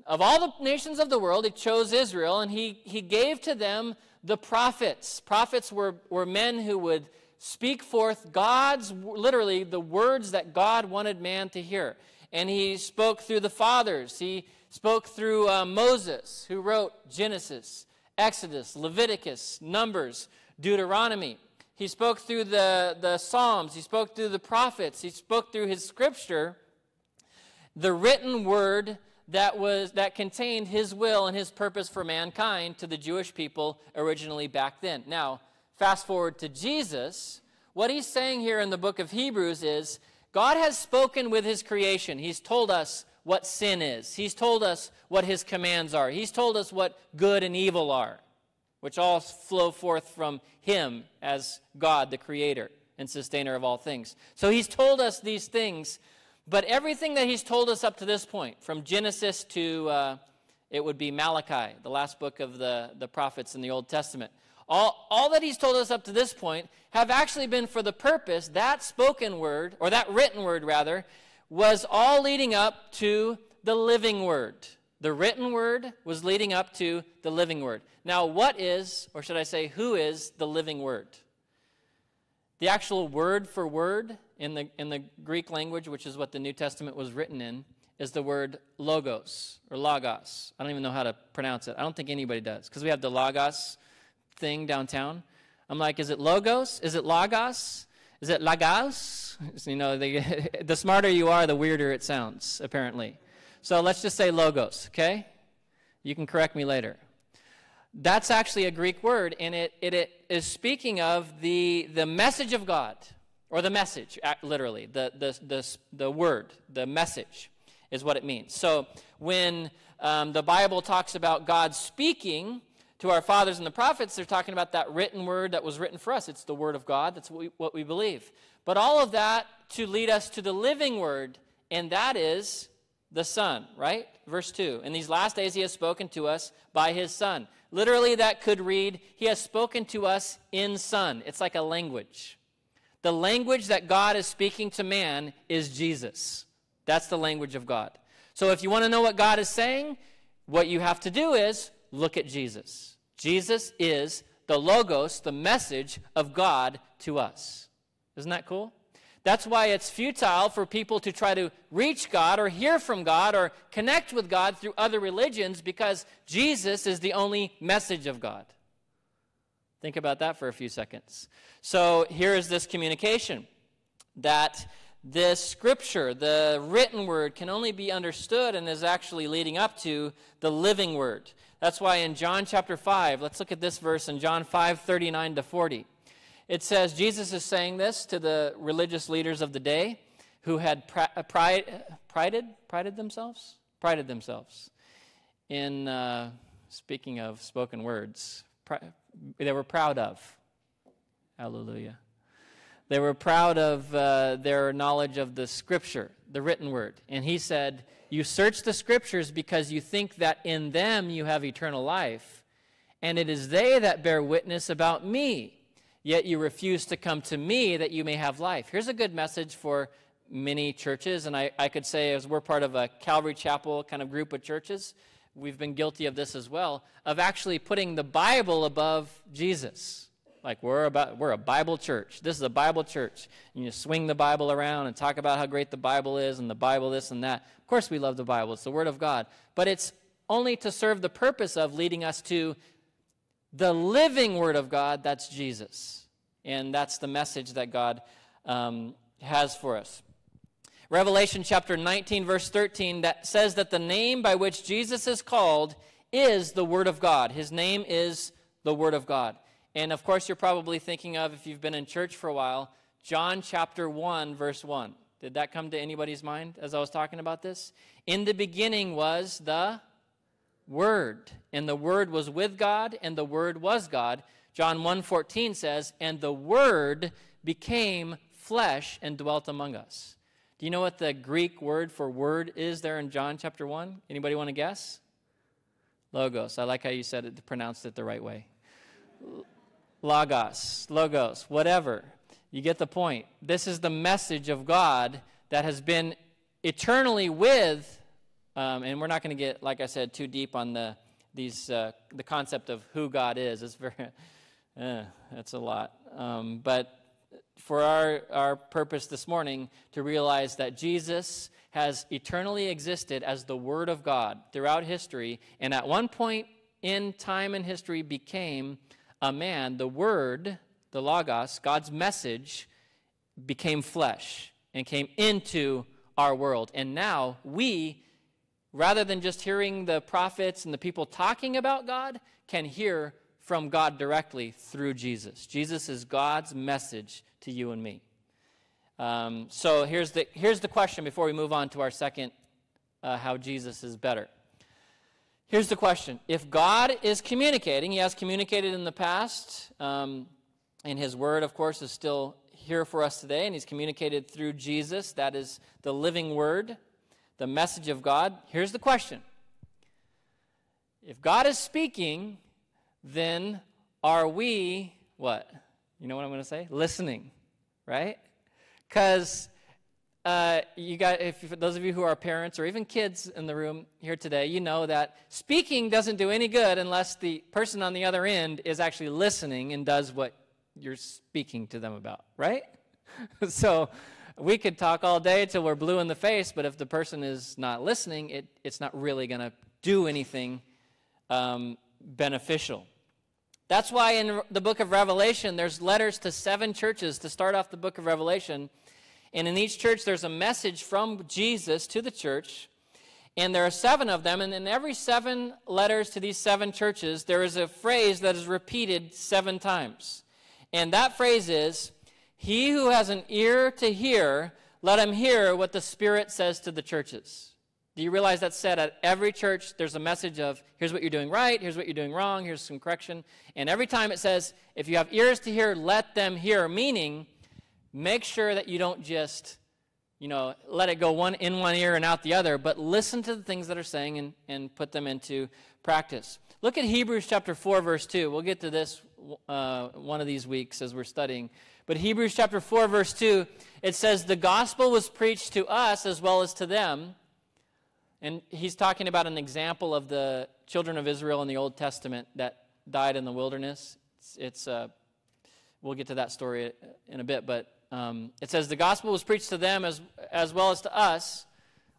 of all the nations of the world, he chose Israel and he, he gave to them the prophets. Prophets were, were men who would speak forth God's, literally, the words that God wanted man to hear. And he spoke through the fathers. He spoke through uh, Moses, who wrote Genesis, Exodus, Leviticus, Numbers, Deuteronomy. He spoke through the, the Psalms. He spoke through the prophets. He spoke through his scripture. The written word that was that contained his will and his purpose for mankind to the Jewish people originally back then. Now, fast forward to Jesus, what he's saying here in the book of Hebrews is God has spoken with his creation. He's told us what sin is. He's told us what his commands are. He's told us what good and evil are, which all flow forth from him as God, the creator and sustainer of all things. So he's told us these things but everything that he's told us up to this point, from Genesis to uh, it would be Malachi, the last book of the, the prophets in the Old Testament, all, all that he's told us up to this point have actually been for the purpose, that spoken word, or that written word rather, was all leading up to the living word. The written word was leading up to the living word. Now, what is, or should I say, who is the living word? The actual word for word in the, in the Greek language, which is what the New Testament was written in, is the word logos or logos. I don't even know how to pronounce it. I don't think anybody does because we have the logos thing downtown. I'm like, is it logos? Is it logos? Is it lagos? you know, the smarter you are, the weirder it sounds, apparently. So let's just say logos, okay? You can correct me later. That's actually a Greek word, and it, it, it is speaking of the, the message of God or the message, literally, the, the, the, the word, the message is what it means. So when um, the Bible talks about God speaking to our fathers and the prophets, they're talking about that written word that was written for us. It's the word of God, that's what we, what we believe. But all of that to lead us to the living word, and that is the Son, right? Verse 2. In these last days, he has spoken to us by his Son. Literally, that could read, He has spoken to us in Son. It's like a language. The language that God is speaking to man is Jesus. That's the language of God. So if you want to know what God is saying, what you have to do is look at Jesus. Jesus is the Logos, the message of God to us. Isn't that cool? That's why it's futile for people to try to reach God or hear from God or connect with God through other religions because Jesus is the only message of God. Think about that for a few seconds. So here is this communication that this scripture, the written word, can only be understood and is actually leading up to the living word. That's why in John chapter 5, let's look at this verse in John 5 39 to 40. It says Jesus is saying this to the religious leaders of the day who had pri- uh, pride, prided, prided themselves, prided themselves in uh, speaking of spoken words. Pri- they were proud of. Hallelujah. They were proud of uh, their knowledge of the scripture, the written word. And he said, You search the scriptures because you think that in them you have eternal life, and it is they that bear witness about me yet you refuse to come to me that you may have life. Here's a good message for many churches, and I, I could say, as we're part of a Calvary Chapel kind of group of churches, we've been guilty of this as well, of actually putting the Bible above Jesus. Like we're about we're a Bible church. This is a Bible church. And you swing the Bible around and talk about how great the Bible is and the Bible this and that. Of course we love the Bible. It's the Word of God. But it's only to serve the purpose of leading us to the living Word of God, that's Jesus. And that's the message that God um, has for us. Revelation chapter 19, verse 13, that says that the name by which Jesus is called is the Word of God. His name is the Word of God. And of course, you're probably thinking of, if you've been in church for a while, John chapter 1, verse 1. Did that come to anybody's mind as I was talking about this? In the beginning was the Word, and the Word was with God, and the Word was God. John 1:14 says, "And the Word became flesh and dwelt among us." Do you know what the Greek word for word is there in John chapter 1? Anybody want to guess? Logos. I like how you said it, pronounced it the right way. Logos, logos, whatever. You get the point. This is the message of God that has been eternally with um, and we're not going to get, like I said, too deep on the these uh, the concept of who God is. It's very, uh, that's a lot. Um, but for our our purpose this morning, to realize that Jesus has eternally existed as the Word of God throughout history, and at one point in time and history became a man. The Word, the Logos, God's message, became flesh and came into our world, and now we rather than just hearing the prophets and the people talking about God, can hear from God directly through Jesus. Jesus is God's message to you and me. Um, so here's the, here's the question before we move on to our second uh, how Jesus is better. Here's the question If God is communicating, He has communicated in the past, um, and His Word, of course, is still here for us today, and He's communicated through Jesus, that is the living Word the message of God, here's the question If God is speaking, then are we what? You know what I'm going to say? Listening, right? Because uh, you got, if those of you who are parents or even kids in the room here today, you know that speaking doesn't do any good unless the person on the other end is actually listening and does what you're speaking to them about, right? so we could talk all day till we're blue in the face, but if the person is not listening, it, it's not really going to do anything um, beneficial. That's why in the book of Revelation, there's letters to seven churches to start off the book of Revelation. And in each church, there's a message from Jesus to the church. And there are seven of them. And in every seven letters to these seven churches, there is a phrase that is repeated seven times. And that phrase is, he who has an ear to hear, let him hear what the Spirit says to the churches. Do you realize that's said at every church? There's a message of here's what you're doing right, here's what you're doing wrong, here's some correction. And every time it says, if you have ears to hear, let them hear, meaning make sure that you don't just you know, let it go one in one ear and out the other, but listen to the things that are saying and, and put them into practice. Look at Hebrews chapter 4, verse 2. We'll get to this uh, one of these weeks as we're studying. But Hebrews chapter 4, verse 2, it says, The gospel was preached to us as well as to them. And he's talking about an example of the children of Israel in the Old Testament that died in the wilderness. It's, it's uh, we'll get to that story in a bit, but um, it says, The gospel was preached to them as, as well as to us,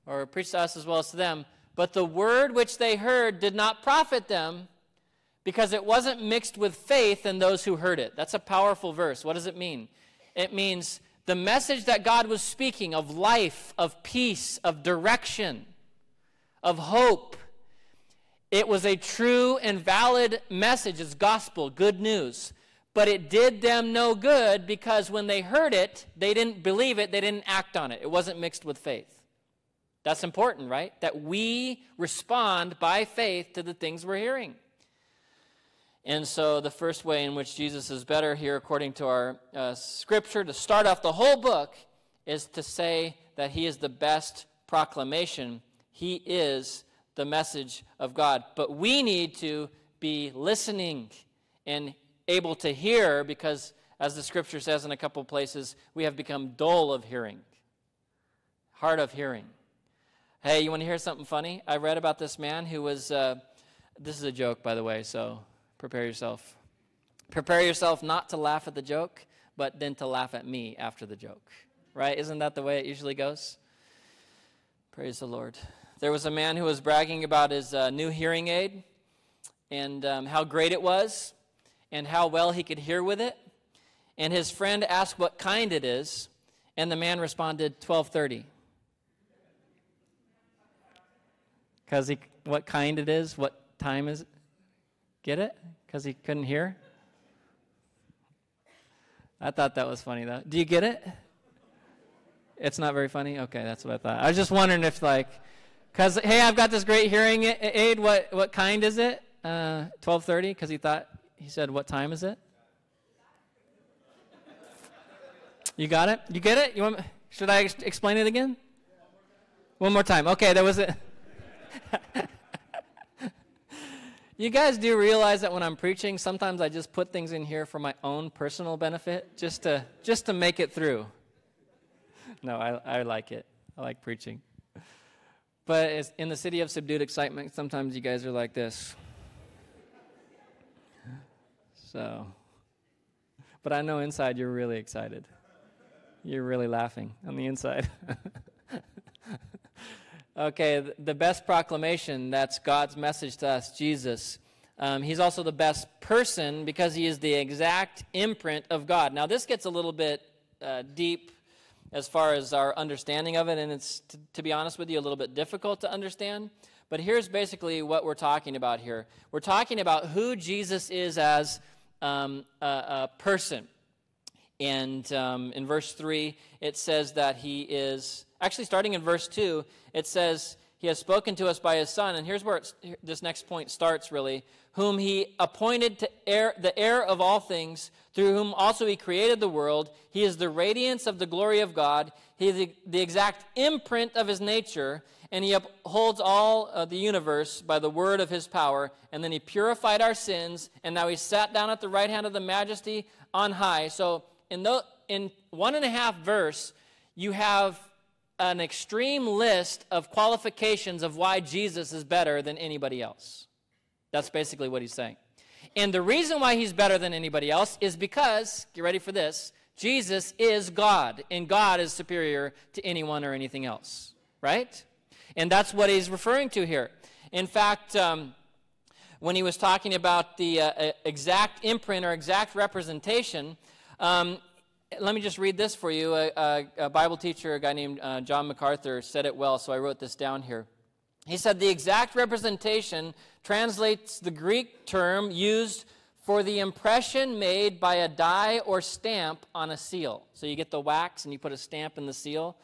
or preached to us as well as to them. But the word which they heard did not profit them because it wasn't mixed with faith in those who heard it. That's a powerful verse. What does it mean? It means the message that God was speaking of life, of peace, of direction, of hope. It was a true and valid message. It's gospel, good news. But it did them no good because when they heard it, they didn't believe it, they didn't act on it. It wasn't mixed with faith. That's important, right? That we respond by faith to the things we're hearing. And so, the first way in which Jesus is better here, according to our uh, scripture, to start off the whole book, is to say that he is the best proclamation. He is the message of God. But we need to be listening and able to hear because, as the scripture says in a couple places, we have become dull of hearing, hard of hearing. Hey, you want to hear something funny? I read about this man who was, uh, this is a joke, by the way, so prepare yourself. Prepare yourself not to laugh at the joke, but then to laugh at me after the joke. Right? Isn't that the way it usually goes? Praise the Lord. There was a man who was bragging about his uh, new hearing aid and um, how great it was and how well he could hear with it. And his friend asked what kind it is, and the man responded, 1230. Because he, what kind it is, what time is it? Get it? Because he couldn't hear? I thought that was funny, though. Do you get it? It's not very funny? Okay, that's what I thought. I was just wondering if, like, because, hey, I've got this great hearing aid. What, what kind is it? Uh, 1230? Because he thought, he said, what time is it? You got it? You get it? You want, should I ex- explain it again? One more time. Okay, that was it. you guys do realize that when I'm preaching, sometimes I just put things in here for my own personal benefit, just to just to make it through. No, I, I like it. I like preaching. But in the city of subdued excitement, sometimes you guys are like this. So, but I know inside you're really excited. You're really laughing on the inside. Okay, the best proclamation, that's God's message to us, Jesus. Um, he's also the best person because he is the exact imprint of God. Now, this gets a little bit uh, deep as far as our understanding of it, and it's, to, to be honest with you, a little bit difficult to understand. But here's basically what we're talking about here we're talking about who Jesus is as um, a, a, person. And um, in verse 3, it says that he is Actually, starting in verse 2, it says, He has spoken to us by His Son. And here's where this next point starts, really. Whom He appointed to heir, the heir of all things, through whom also He created the world. He is the radiance of the glory of God. He is the, the exact imprint of His nature. And He upholds all uh, the universe by the word of His power. And then He purified our sins. And now He sat down at the right hand of the majesty on high. So in, the, in one and a half verse, you have an extreme list of qualifications of why Jesus is better than anybody else. That's basically what he's saying. And the reason why he's better than anybody else is because, get ready for this, Jesus is God, and God is superior to anyone or anything else, right? And that's what he's referring to here. In fact, um, when he was talking about the uh, exact imprint or exact representation, um, let me just read this for you. A, a, a Bible teacher, a guy named uh, John MacArthur, said it well, so I wrote this down here. He said the exact representation translates the Greek term used for the impression made by a die or stamp on a seal. So you get the wax and you put a stamp in the seal.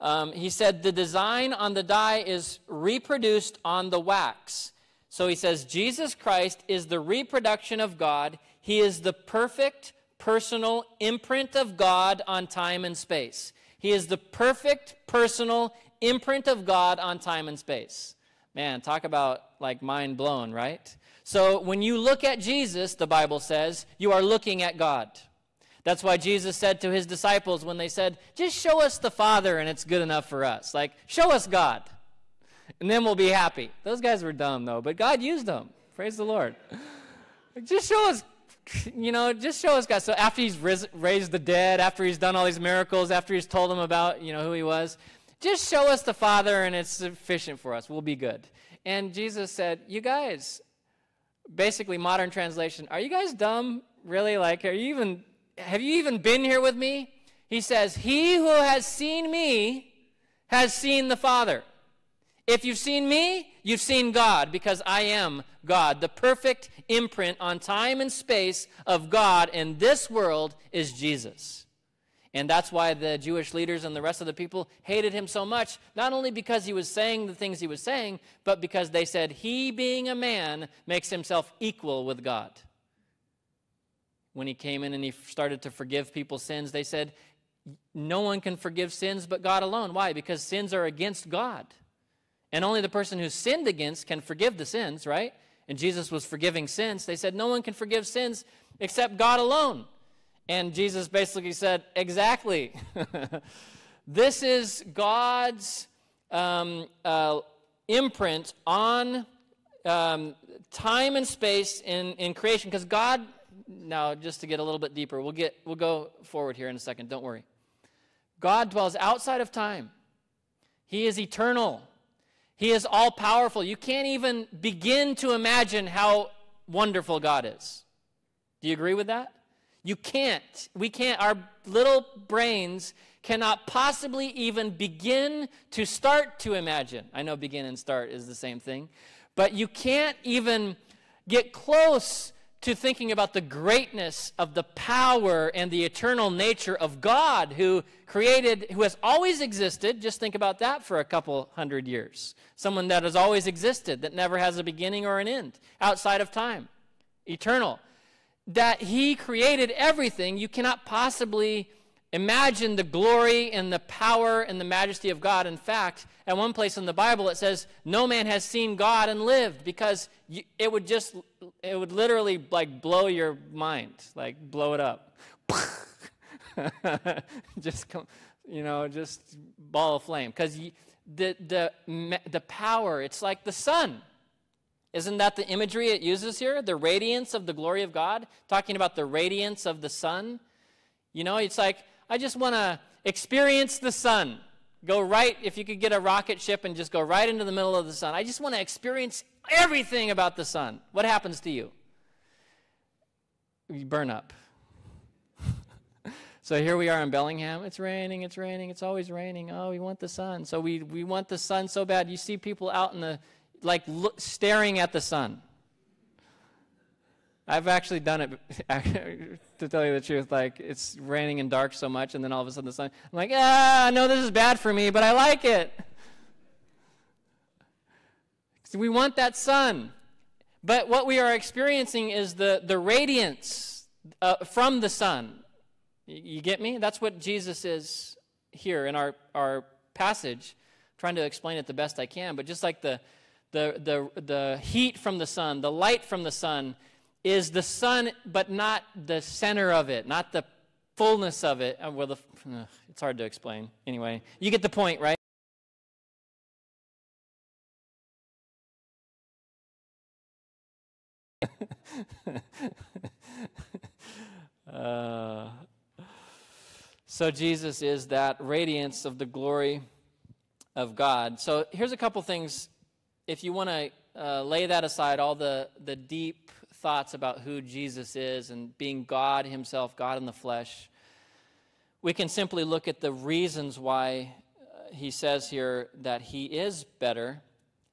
Um, he said the design on the die is reproduced on the wax. So he says Jesus Christ is the reproduction of God. He is the perfect personal imprint of God on time and space. He is the perfect personal imprint of God on time and space. Man, talk about like mind blown, right? So when you look at Jesus, the Bible says, you are looking at God. That's why Jesus said to his disciples when they said, just show us the Father and it's good enough for us. Like, show us God and then we'll be happy. Those guys were dumb though, but God used them. Praise the Lord. Just show us, you know, just show us God. So after he's raised the dead, after he's done all these miracles, after he's told them about, you know, who he was, just show us the Father and it's sufficient for us. We'll be good. And Jesus said, You guys, basically modern translation, are you guys dumb? Really? Like, are you even, have you even been here with me? He says, He who has seen me has seen the Father. If you've seen me, you've seen God because I am God. The perfect imprint on time and space of God in this world is Jesus. And that's why the Jewish leaders and the rest of the people hated him so much, not only because he was saying the things he was saying, but because they said he, being a man, makes himself equal with God. When he came in and he started to forgive people's sins, they said, No one can forgive sins but God alone. Why? Because sins are against God. And only the person who's sinned against can forgive the sins, right? And Jesus was forgiving sins. They said, No one can forgive sins except God alone. And Jesus basically said, Exactly. this is God's um, uh, imprint on um, time and space in, in creation. Because God, now just to get a little bit deeper, we'll, get, we'll go forward here in a second, don't worry. God dwells outside of time, He is eternal. He is all powerful. You can't even begin to imagine how wonderful God is. Do you agree with that? You can't. We can't. Our little brains cannot possibly even begin to start to imagine. I know begin and start is the same thing, but you can't even get close to thinking about the greatness of the power and the eternal nature of God who created, who has always existed. Just think about that for a couple hundred years. Someone that has always existed, that never has a beginning or an end, outside of time, eternal. That He created everything. You cannot possibly imagine the glory and the power and the majesty of God. In fact, at one place in the Bible it says, No man has seen God and lived because it would just, it would literally like blow your mind, like blow it up. just come, you know, just ball of flame. Because the, the, the power, it's like the sun. Isn't that the imagery it uses here? The radiance of the glory of God, talking about the radiance of the sun. You know, it's like, I just want to experience the sun. Go right, if you could get a rocket ship and just go right into the middle of the sun. I just want to experience everything about the sun. What happens to you? You burn up. so here we are in Bellingham. It's raining, it's raining, it's always raining. Oh, we want the sun. So we, we want the sun so bad. You see people out in the, like, look, staring at the sun. I've actually done it, to tell you the truth. Like, it's raining and dark so much, and then all of a sudden the sun, I'm like, ah, I know this is bad for me, but I like it. So we want that sun. But what we are experiencing is the, the radiance uh, from the sun. You, you get me? That's what Jesus is here in our, our passage. I'm trying to explain it the best I can. But just like the, the, the, the heat from the sun, the light from the sun, is the sun, but not the center of it, not the fullness of it. Uh, well, the, uh, it's hard to explain. Anyway, you get the point, right? uh, so Jesus is that radiance of the glory of God. So here's a couple things. If you want to uh, lay that aside, all the, the deep thoughts about who Jesus is and being God Himself, God in the flesh, we can simply look at the reasons why uh, He says here that He is better.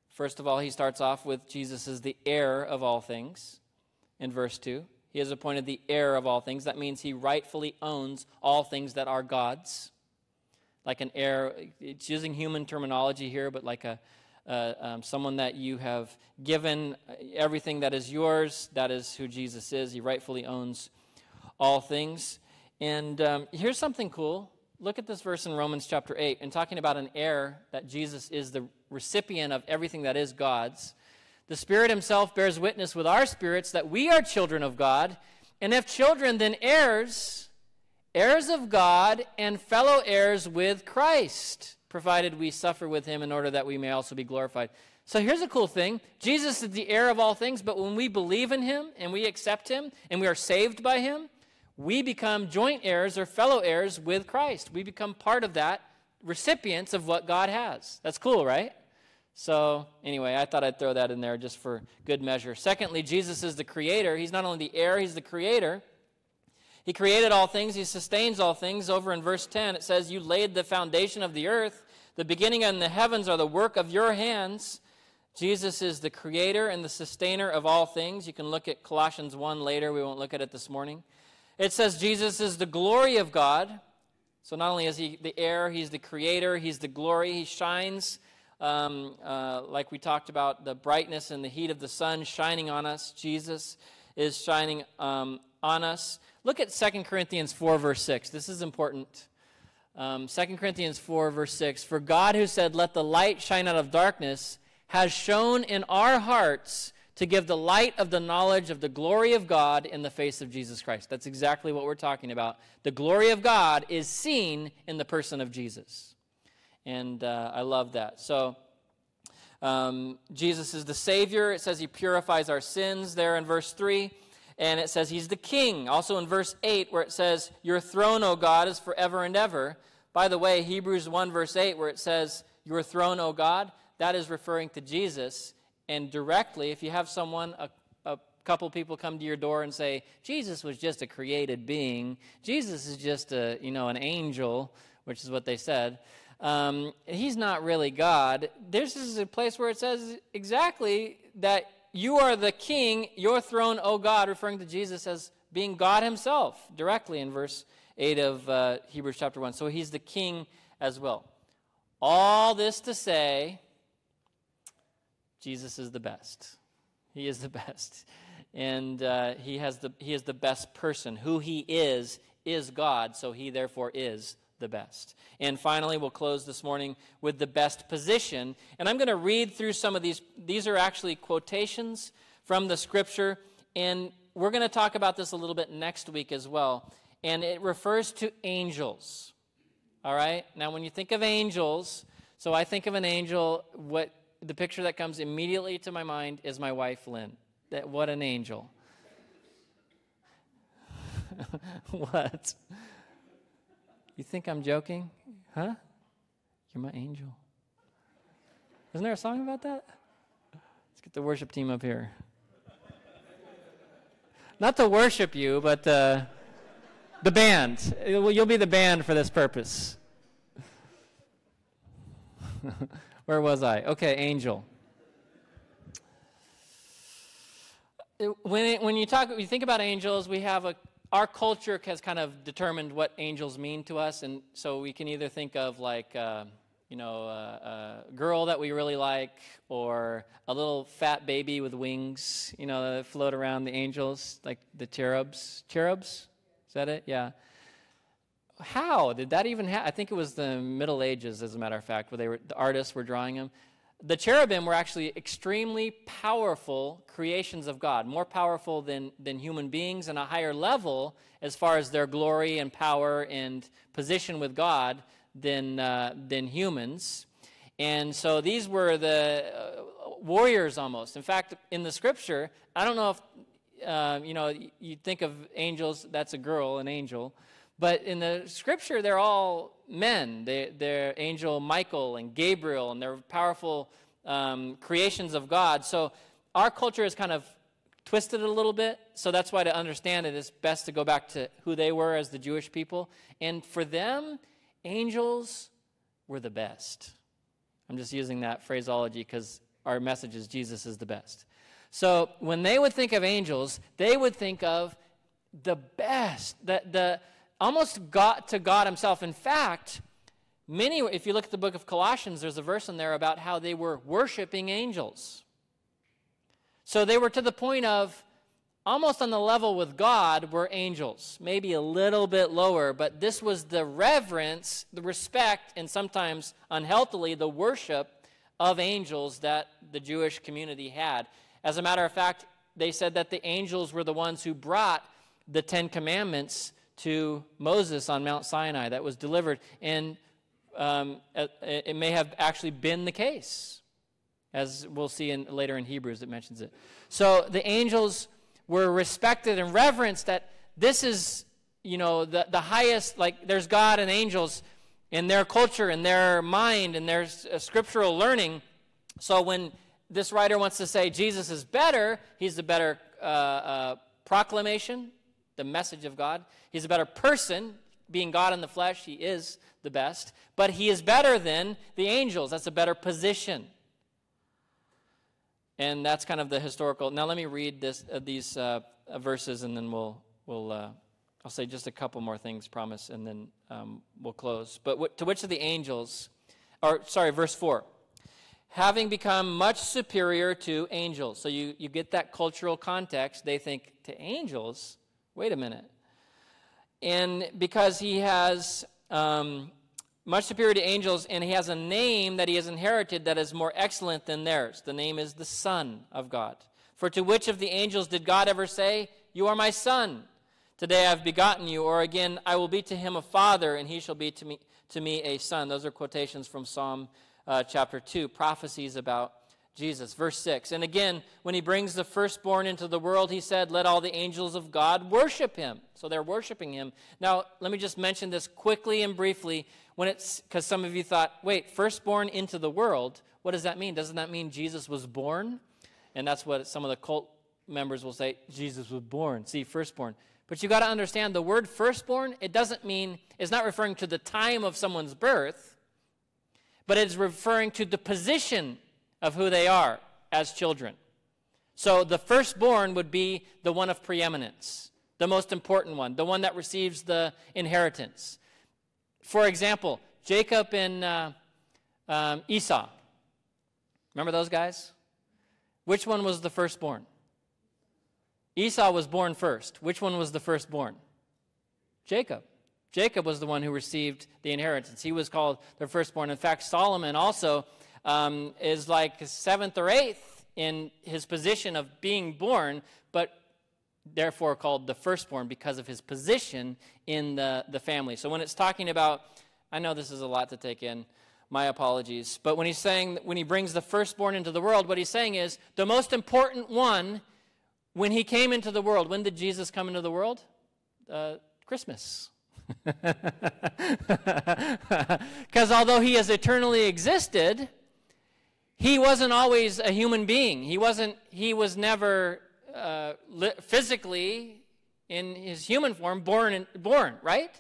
First of all, He starts off with Jesus is the heir of all things in verse 2. He is appointed the heir of all things. That means He rightfully owns all things that are God's. Like an heir, it's using human terminology here, but like a uh, um, someone that you have given everything that is yours. That is who Jesus is. He rightfully owns all things. And um, here's something cool look at this verse in Romans chapter 8 and talking about an heir that Jesus is the recipient of everything that is God's. The Spirit Himself bears witness with our spirits that we are children of God, and if children, then heirs, heirs of God, and fellow heirs with Christ, provided we suffer with Him in order that we may also be glorified. So here's a cool thing Jesus is the heir of all things, but when we believe in Him and we accept Him and we are saved by Him, we become joint heirs or fellow heirs with Christ. We become part of that, recipients of what God has. That's cool, right? So, anyway, I thought I'd throw that in there just for good measure. Secondly, Jesus is the creator. He's not only the heir, he's the creator. He created all things, he sustains all things. Over in verse 10, it says, You laid the foundation of the earth, the beginning and the heavens are the work of your hands. Jesus is the creator and the sustainer of all things. You can look at Colossians 1 later. We won't look at it this morning. It says Jesus is the glory of God. So not only is he the heir, he's the creator, he's the glory. He shines, um, uh, like we talked about, the brightness and the heat of the sun shining on us. Jesus is shining um, on us. Look at 2 Corinthians 4, verse 6. This is important. Um, 2 Corinthians 4, verse 6. For God, who said, Let the light shine out of darkness, has shone in our hearts to give the light of the knowledge of the glory of God in the face of Jesus Christ. That's exactly what we're talking about. The glory of God is seen in the person of Jesus. And uh, I love that. So, um, Jesus is the Savior. It says He purifies our sins there in verse 3. And it says He's the King. Also in verse 8, where it says, Your throne, O God, is forever and ever. By the way, Hebrews 1, verse 8, where it says, Your throne, O God, that is referring to Jesus. And directly, if you have someone, a, a couple people come to your door and say, Jesus was just a created being, Jesus is just a, you know, an angel, which is what they said. Um, he's not really God. This is a place where it says exactly that you are the king, your throne, O God, referring to Jesus as being God himself, directly in verse 8 of uh, Hebrews chapter 1. So he's the king as well. All this to say, Jesus is the best. He is the best. And uh, he, has the, he is the best person. Who he is, is God, so he therefore is the best. And finally, we'll close this morning with the best position. And I'm going to read through some of these. These are actually quotations from the scripture. And we're going to talk about this a little bit next week as well. And it refers to angels. All right? Now, when you think of angels, so I think of an angel, what the picture that comes immediately to my mind is my wife, Lynn. That, what an angel. what? You think I'm joking? Huh? You're my angel. Isn't there a song about that? Let's get the worship team up here. Not to worship you, but uh, the band. You'll be the band for this purpose. Where was I? Okay, angel. When, it, when you talk, you think about angels, we have a, our culture has kind of determined what angels mean to us, and so we can either think of like, uh, you know, a, a, girl that we really like, or a little fat baby with wings, you know, that float around the angels, like the cherubs. Cherubs? Is that it? Yeah how did that even happen? I think it was the Middle Ages, as a matter of fact, where they were, the artists were drawing them. The cherubim were actually extremely powerful creations of God, more powerful than, than human beings, and a higher level as far as their glory and power and position with God than, uh, than humans. And so these were the uh, warriors almost. In fact, in the scripture, I don't know if, uh, you know, you think of angels, that's a girl, an angel. But in the scripture, they're all men. They, are angel Michael and Gabriel, and they're powerful um, creations of God. So our culture is kind of twisted a little bit. So that's why to understand it, it's best to go back to who they were as the Jewish people. And for them, angels were the best. I'm just using that phraseology because our message is Jesus is the best. So when they would think of angels, they would think of the best, the, the, almost got to God himself. In fact, many, if you look at the book of Colossians, there's a verse in there about how they were worshiping angels. So they were to the point of almost on the level with God were angels, maybe a little bit lower, but this was the reverence, the respect, and sometimes unhealthily the worship of angels that the Jewish community had. As a matter of fact, they said that the angels were the ones who brought the Ten Commandments to Moses on Mount Sinai that was delivered. And um, it may have actually been the case, as we'll see in, later in Hebrews, it mentions it. So the angels were respected and reverenced that this is, you know, the, the highest, like there's God and angels in their culture, in their mind, in their uh, scriptural learning. So when this writer wants to say Jesus is better, he's the better uh, uh, proclamation, the message of God. He's a better person, being God in the flesh, he is the best. But he is better than the angels. That's a better position. And that's kind of the historical. Now let me read this, uh, these uh, verses, and then we'll we'll uh, I'll say just a couple more things, promise, and then um, we'll close. But to which of the angels, or sorry, verse 4, having become much superior to angels. So you, you get that cultural context. They think to angels, wait a minute. And because he has um, much superior to angels, and he has a name that he has inherited that is more excellent than theirs. The name is the Son of God. For to which of the angels did God ever say, You are my Son? Today I have begotten you, or again, I will be to him a father, and he shall be to me, to me a son. Those are quotations from Psalm uh, chapter 2, prophecies about Jesus. Verse 6. And again, when he brings the firstborn into the world, he said, Let all the angels of God worship him. So they're worshiping him. Now, let me just mention this quickly and briefly. When it's because some of you thought, wait, firstborn into the world, what does that mean? Doesn't that mean Jesus was born? And that's what some of the cult members will say Jesus was born. See, firstborn. But you got to understand the word firstborn, it doesn't mean, it's not referring to the time of someone's birth, but it's referring to the position of who they are as children. So the firstborn would be the one of preeminence, the most important one, the one that receives the inheritance. For example, Jacob and uh, um, Esau. Remember those guys? Which one was the firstborn? Esau was born first. Which one was the firstborn? Jacob. Jacob was the one who received the inheritance. He was called the firstborn. In fact, Solomon also um, is like seventh or eighth in his position of being born, but therefore called the firstborn because of his position in the, the family. So when it's talking about, I know this is a lot to take in, my apologies, but when he's saying, when he brings the firstborn into the world, what he's saying is the most important one when he came into the world, when did Jesus come into the world? Uh, Christmas. Because although he has eternally existed, he wasn't always a human being. He wasn't. He was never uh, li- physically in his human form born. In, born right.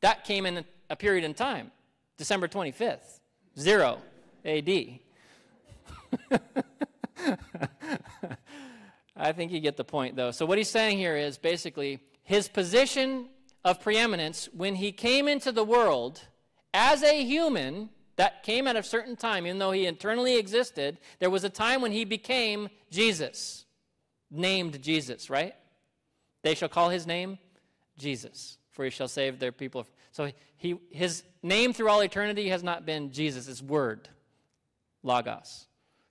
That came in a period in time, December twenty fifth, zero, A.D. I think you get the point, though. So, what he's saying here is basically his position of preeminence when he came into the world as a human that came at a certain time, even though he internally existed, there was a time when he became Jesus, named Jesus, right? They shall call his name Jesus, for he shall save their people. So, he, his name through all eternity has not been Jesus, it's word, logos.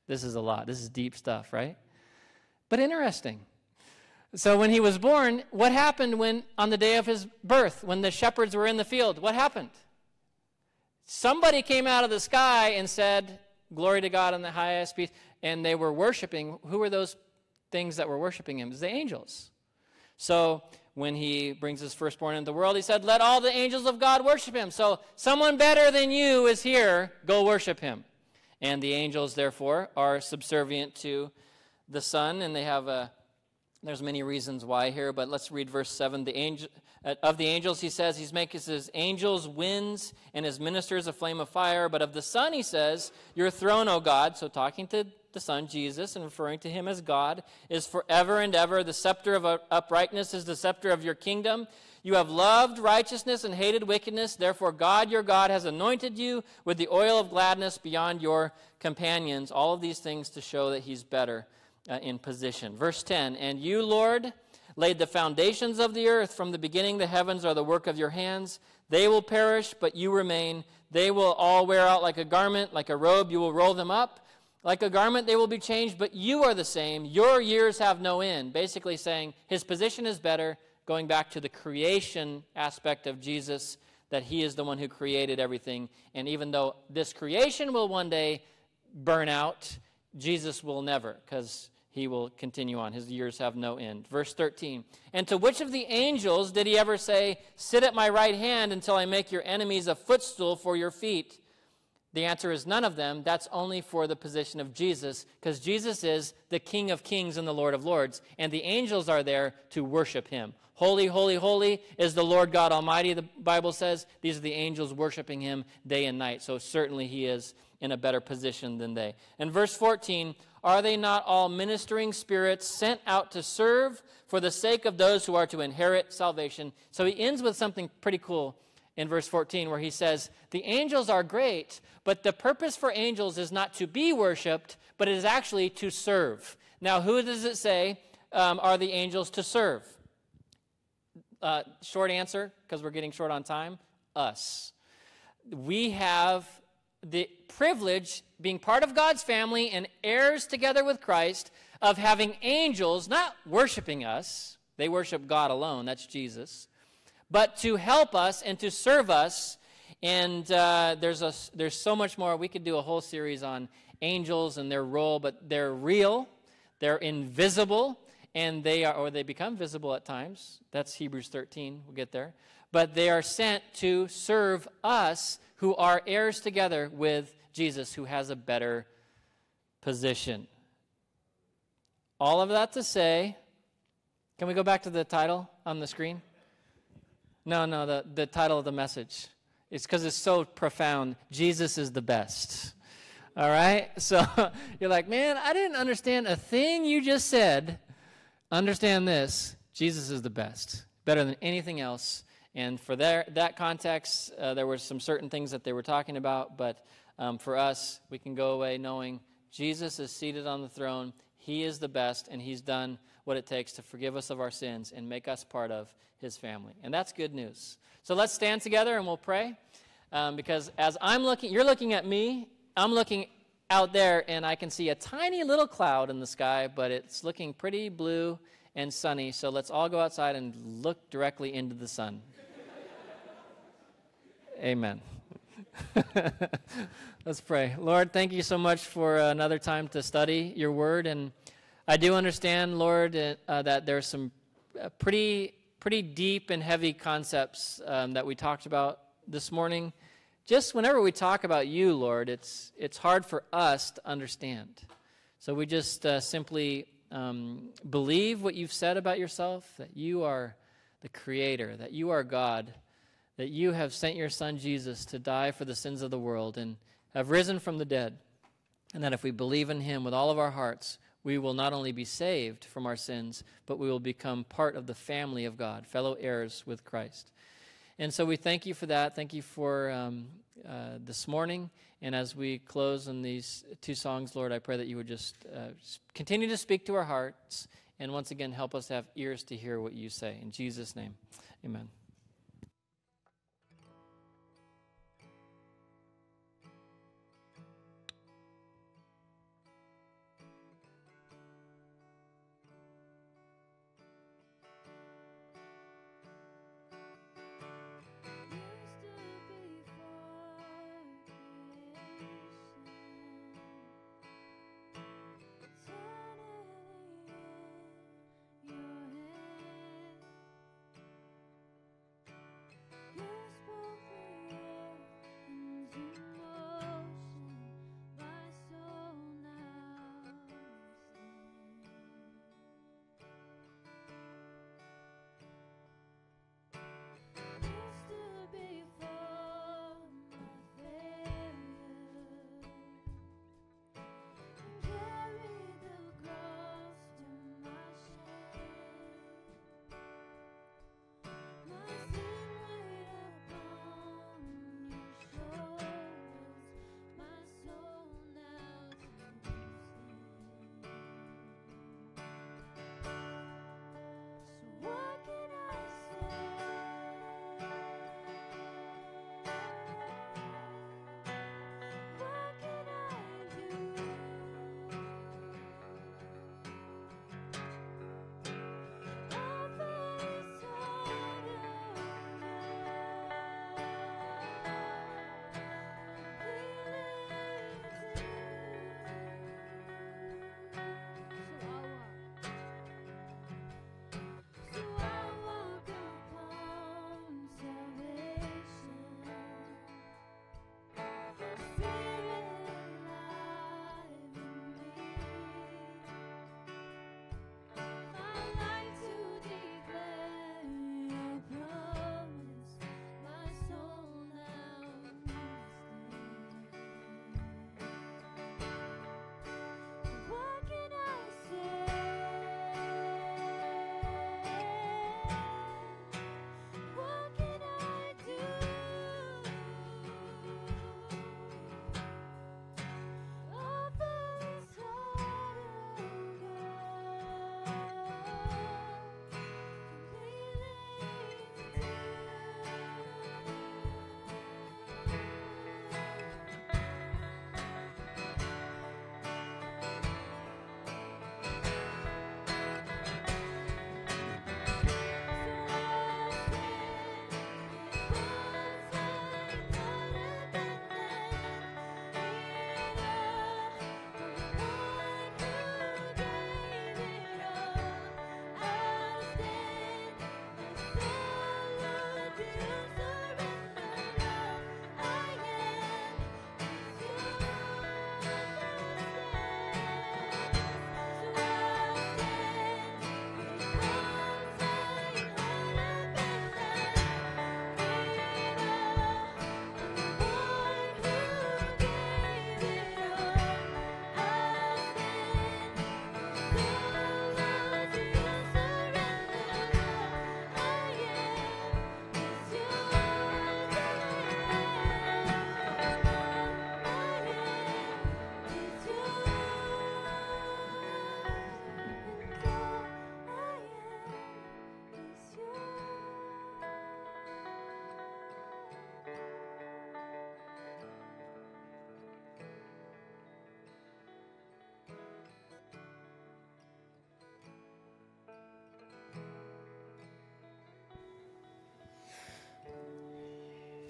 This is a lot. This is deep stuff, right? But interesting. So when he was born, what happened when on the day of his birth, when the shepherds were in the field? What happened? Somebody came out of the sky and said, "Glory to God in the highest peace," and they were worshiping. Who were those things that were worshiping him? It was the angels. So when he brings his firstborn into the world, he said, "Let all the angels of God worship him." So someone better than you is here. Go worship him. And the angels, therefore, are subservient to the Son, and they have a there's many reasons why here, but let's read verse 7. The angel, uh, of the angels, he says, he's making his angels winds and his ministers a flame of fire. But of the Son, he says, Your throne, O God, so talking to the Son, Jesus, and referring to him as God, is forever and ever. The scepter of uprightness is the scepter of your kingdom. You have loved righteousness and hated wickedness. Therefore, God your God has anointed you with the oil of gladness beyond your companions. All of these things to show that he's better uh, in position. Verse 10 And you, Lord, laid the foundations of the earth. From the beginning, the heavens are the work of your hands. They will perish, but you remain. They will all wear out like a garment, like a robe. You will roll them up. Like a garment, they will be changed, but you are the same. Your years have no end. Basically, saying his position is better, going back to the creation aspect of Jesus, that he is the one who created everything. And even though this creation will one day burn out, Jesus will never, because he will continue on. His years have no end. Verse 13. And to which of the angels did he ever say, Sit at my right hand until I make your enemies a footstool for your feet? The answer is none of them. That's only for the position of Jesus, because Jesus is the King of kings and the Lord of lords, and the angels are there to worship him. Holy, holy, holy is the Lord God Almighty, the Bible says. These are the angels worshiping him day and night. So certainly he is in a better position than they. In verse 14, are they not all ministering spirits sent out to serve for the sake of those who are to inherit salvation? So he ends with something pretty cool in verse 14 where he says, The angels are great, but the purpose for angels is not to be worshiped, but it is actually to serve. Now, who does it say um, are the angels to serve? Uh, short answer, because we're getting short on time us. We have the privilege, being part of God's family and heirs together with Christ, of having angels not worshiping us, they worship God alone, that's Jesus, but to help us and to serve us. And uh, there's, a, there's so much more. We could do a whole series on angels and their role, but they're real, they're invisible, and they are, or they become visible at times. That's Hebrews 13. We'll get there. But they are sent to serve us who are heirs together with Jesus, who has a better position. All of that to say, can we go back to the title on the screen? No, no, the, the title of the message. It's because it's so profound. Jesus is the best. All right? So you're like, man, I didn't understand a thing you just said understand this Jesus is the best, better than anything else. And for their, that context, uh, there were some certain things that they were talking about, but um, for us, we can go away knowing Jesus is seated on the throne. He is the best, and He's done what it takes to forgive us of our sins and make us part of His family. And that's good news. So let's stand together and we'll pray. Um, because as I'm looking, you're looking at me, I'm looking out there and I can see a tiny little cloud in the sky, but it's looking pretty blue and sunny. So let's all go outside and look directly into the sun. Amen. let's pray. Lord, thank you so much for another time to study your word. And I do understand, Lord, uh, that there's some uh, pretty, pretty deep and heavy concepts um, that we talked about this morning just whenever we talk about you, Lord, it's, it's hard for us to understand. So we just uh, simply um, believe what you've said about yourself that you are the Creator, that you are God, that you have sent your Son Jesus to die for the sins of the world and have risen from the dead. And that if we believe in Him with all of our hearts, we will not only be saved from our sins, but we will become part of the family of God, fellow heirs with Christ. And so we thank you for that. Thank you for um, uh, this morning. And as we close in these two songs, Lord, I pray that you would just uh, continue to speak to our hearts and once again help us have ears to hear what you say. In Jesus' name, amen.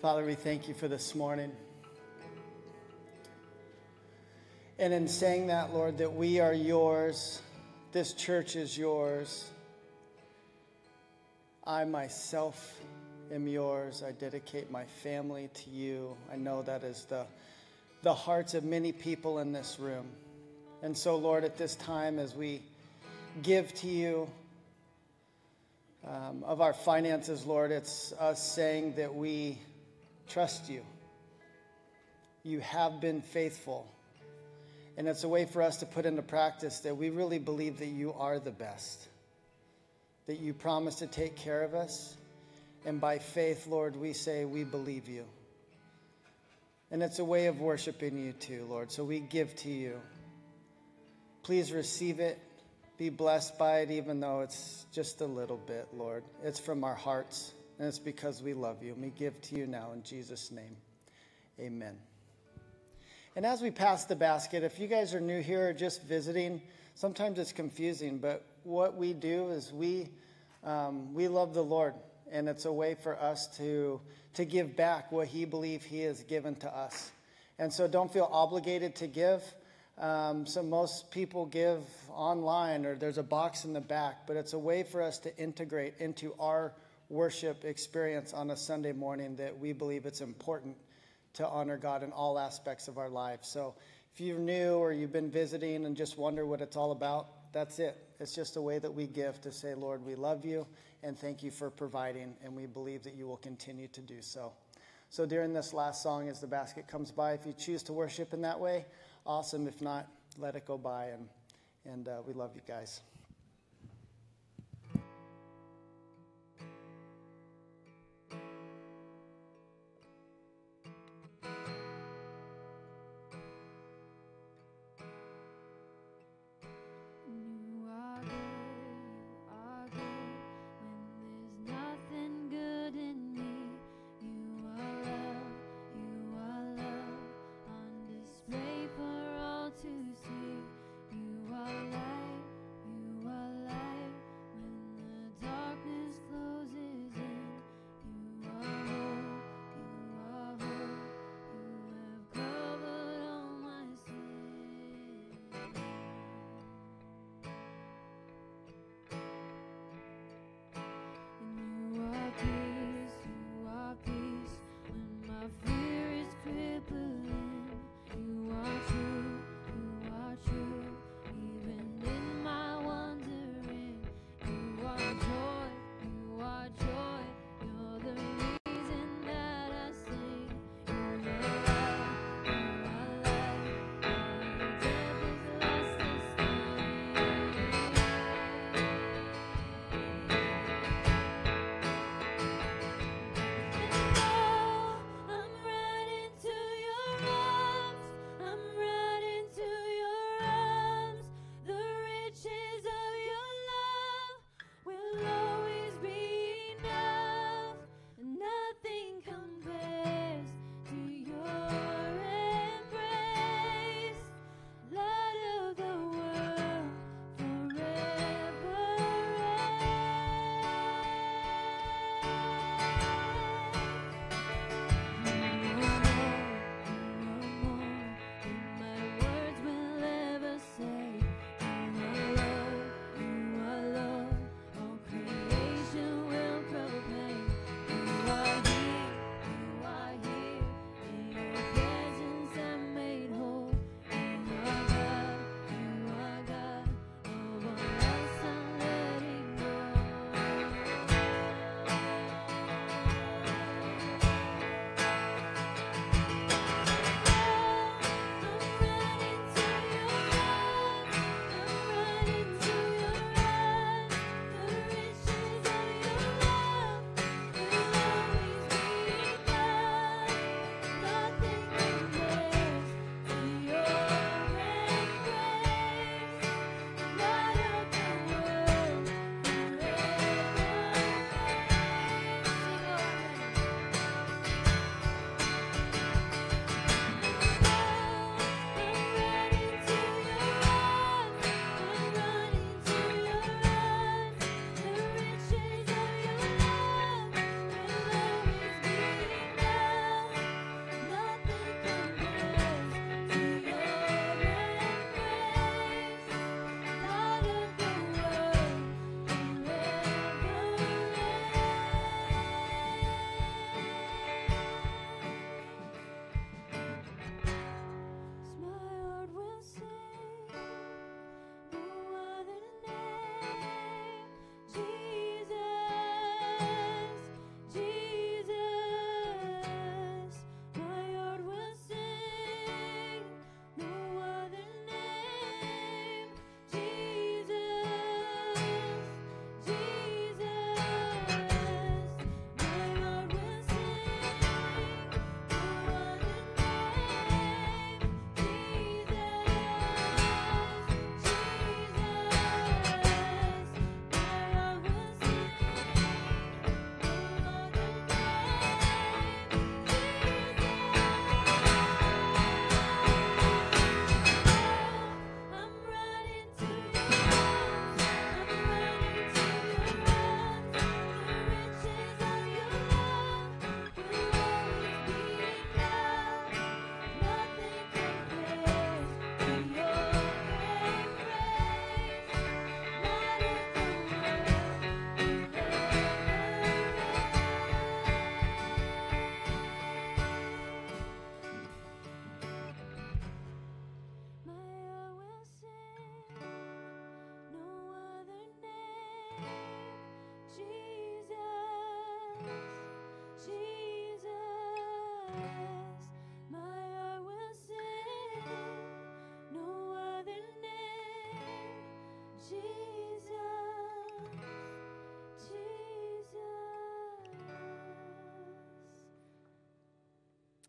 Father, we thank you for this morning. And in saying that, Lord, that we are yours, this church is yours. I myself am yours. I dedicate my family to you. I know that is the, the hearts of many people in this room. And so, Lord, at this time, as we give to you um, of our finances, Lord, it's us saying that we trust you. You have been faithful. And it's a way for us to put into practice that we really believe that you are the best, that you promise to take care of us. And by faith, Lord, we say we believe you. And it's a way of worshiping you too, Lord. So we give to you. Please receive it. Be blessed by it, even though it's just a little bit, Lord. It's from our hearts, and it's because we love you. And we give to you now in Jesus' name. Amen. And as we pass the basket, if you guys are new here or just visiting, sometimes it's confusing, but what we do is we, um, we love the Lord, and it's a way for us to, to give back what He believes He has given to us. And so don't feel obligated to give. Um, so most people give online, or there's a box in the back, but it's a way for us to integrate into our worship experience on a Sunday morning that we believe it's important to honor God in all aspects of our lives. So if you're new or you've been visiting and just wonder what it's all about, that's it. It's just a way that we give to say, Lord, we love you and thank you for providing, and we believe that you will continue to do so. So during this last song, as the basket comes by, if you choose to worship in that way, awesome. If not, let it go by, and, and uh, we love you guys.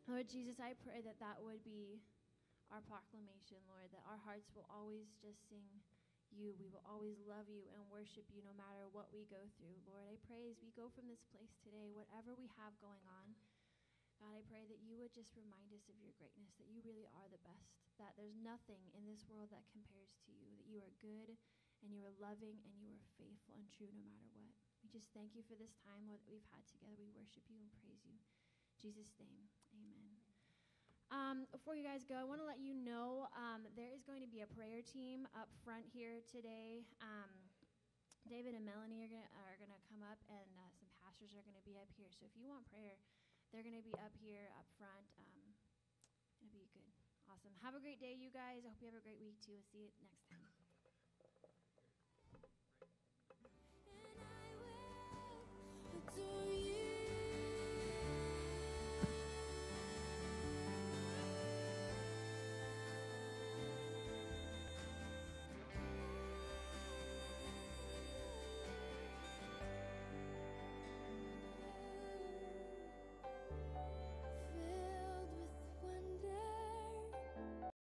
Lord Jesus, I pray that that would be our proclamation, Lord, that our hearts will always just sing you. We will always love you and worship you no matter what we go through. Lord, I pray as we go from this place today, whatever we have going on, God, I pray that you would just remind us of your greatness, that you really are the best, that there's nothing in this world that compares to you, that you are good and you are loving and you are faithful and true no matter what. We just thank you for this time, Lord, that we've had together. We worship you and praise you. In Jesus' name. Um, before you guys go, I want to let you know um, there is going to be a prayer team up front here today. Um, David and Melanie are gonna are gonna come up, and uh, some pastors are gonna be up here. So if you want prayer, they're gonna be up here up front. Um, it'll be good, awesome. Have a great day, you guys. I hope you have a great week too. We'll see you next time.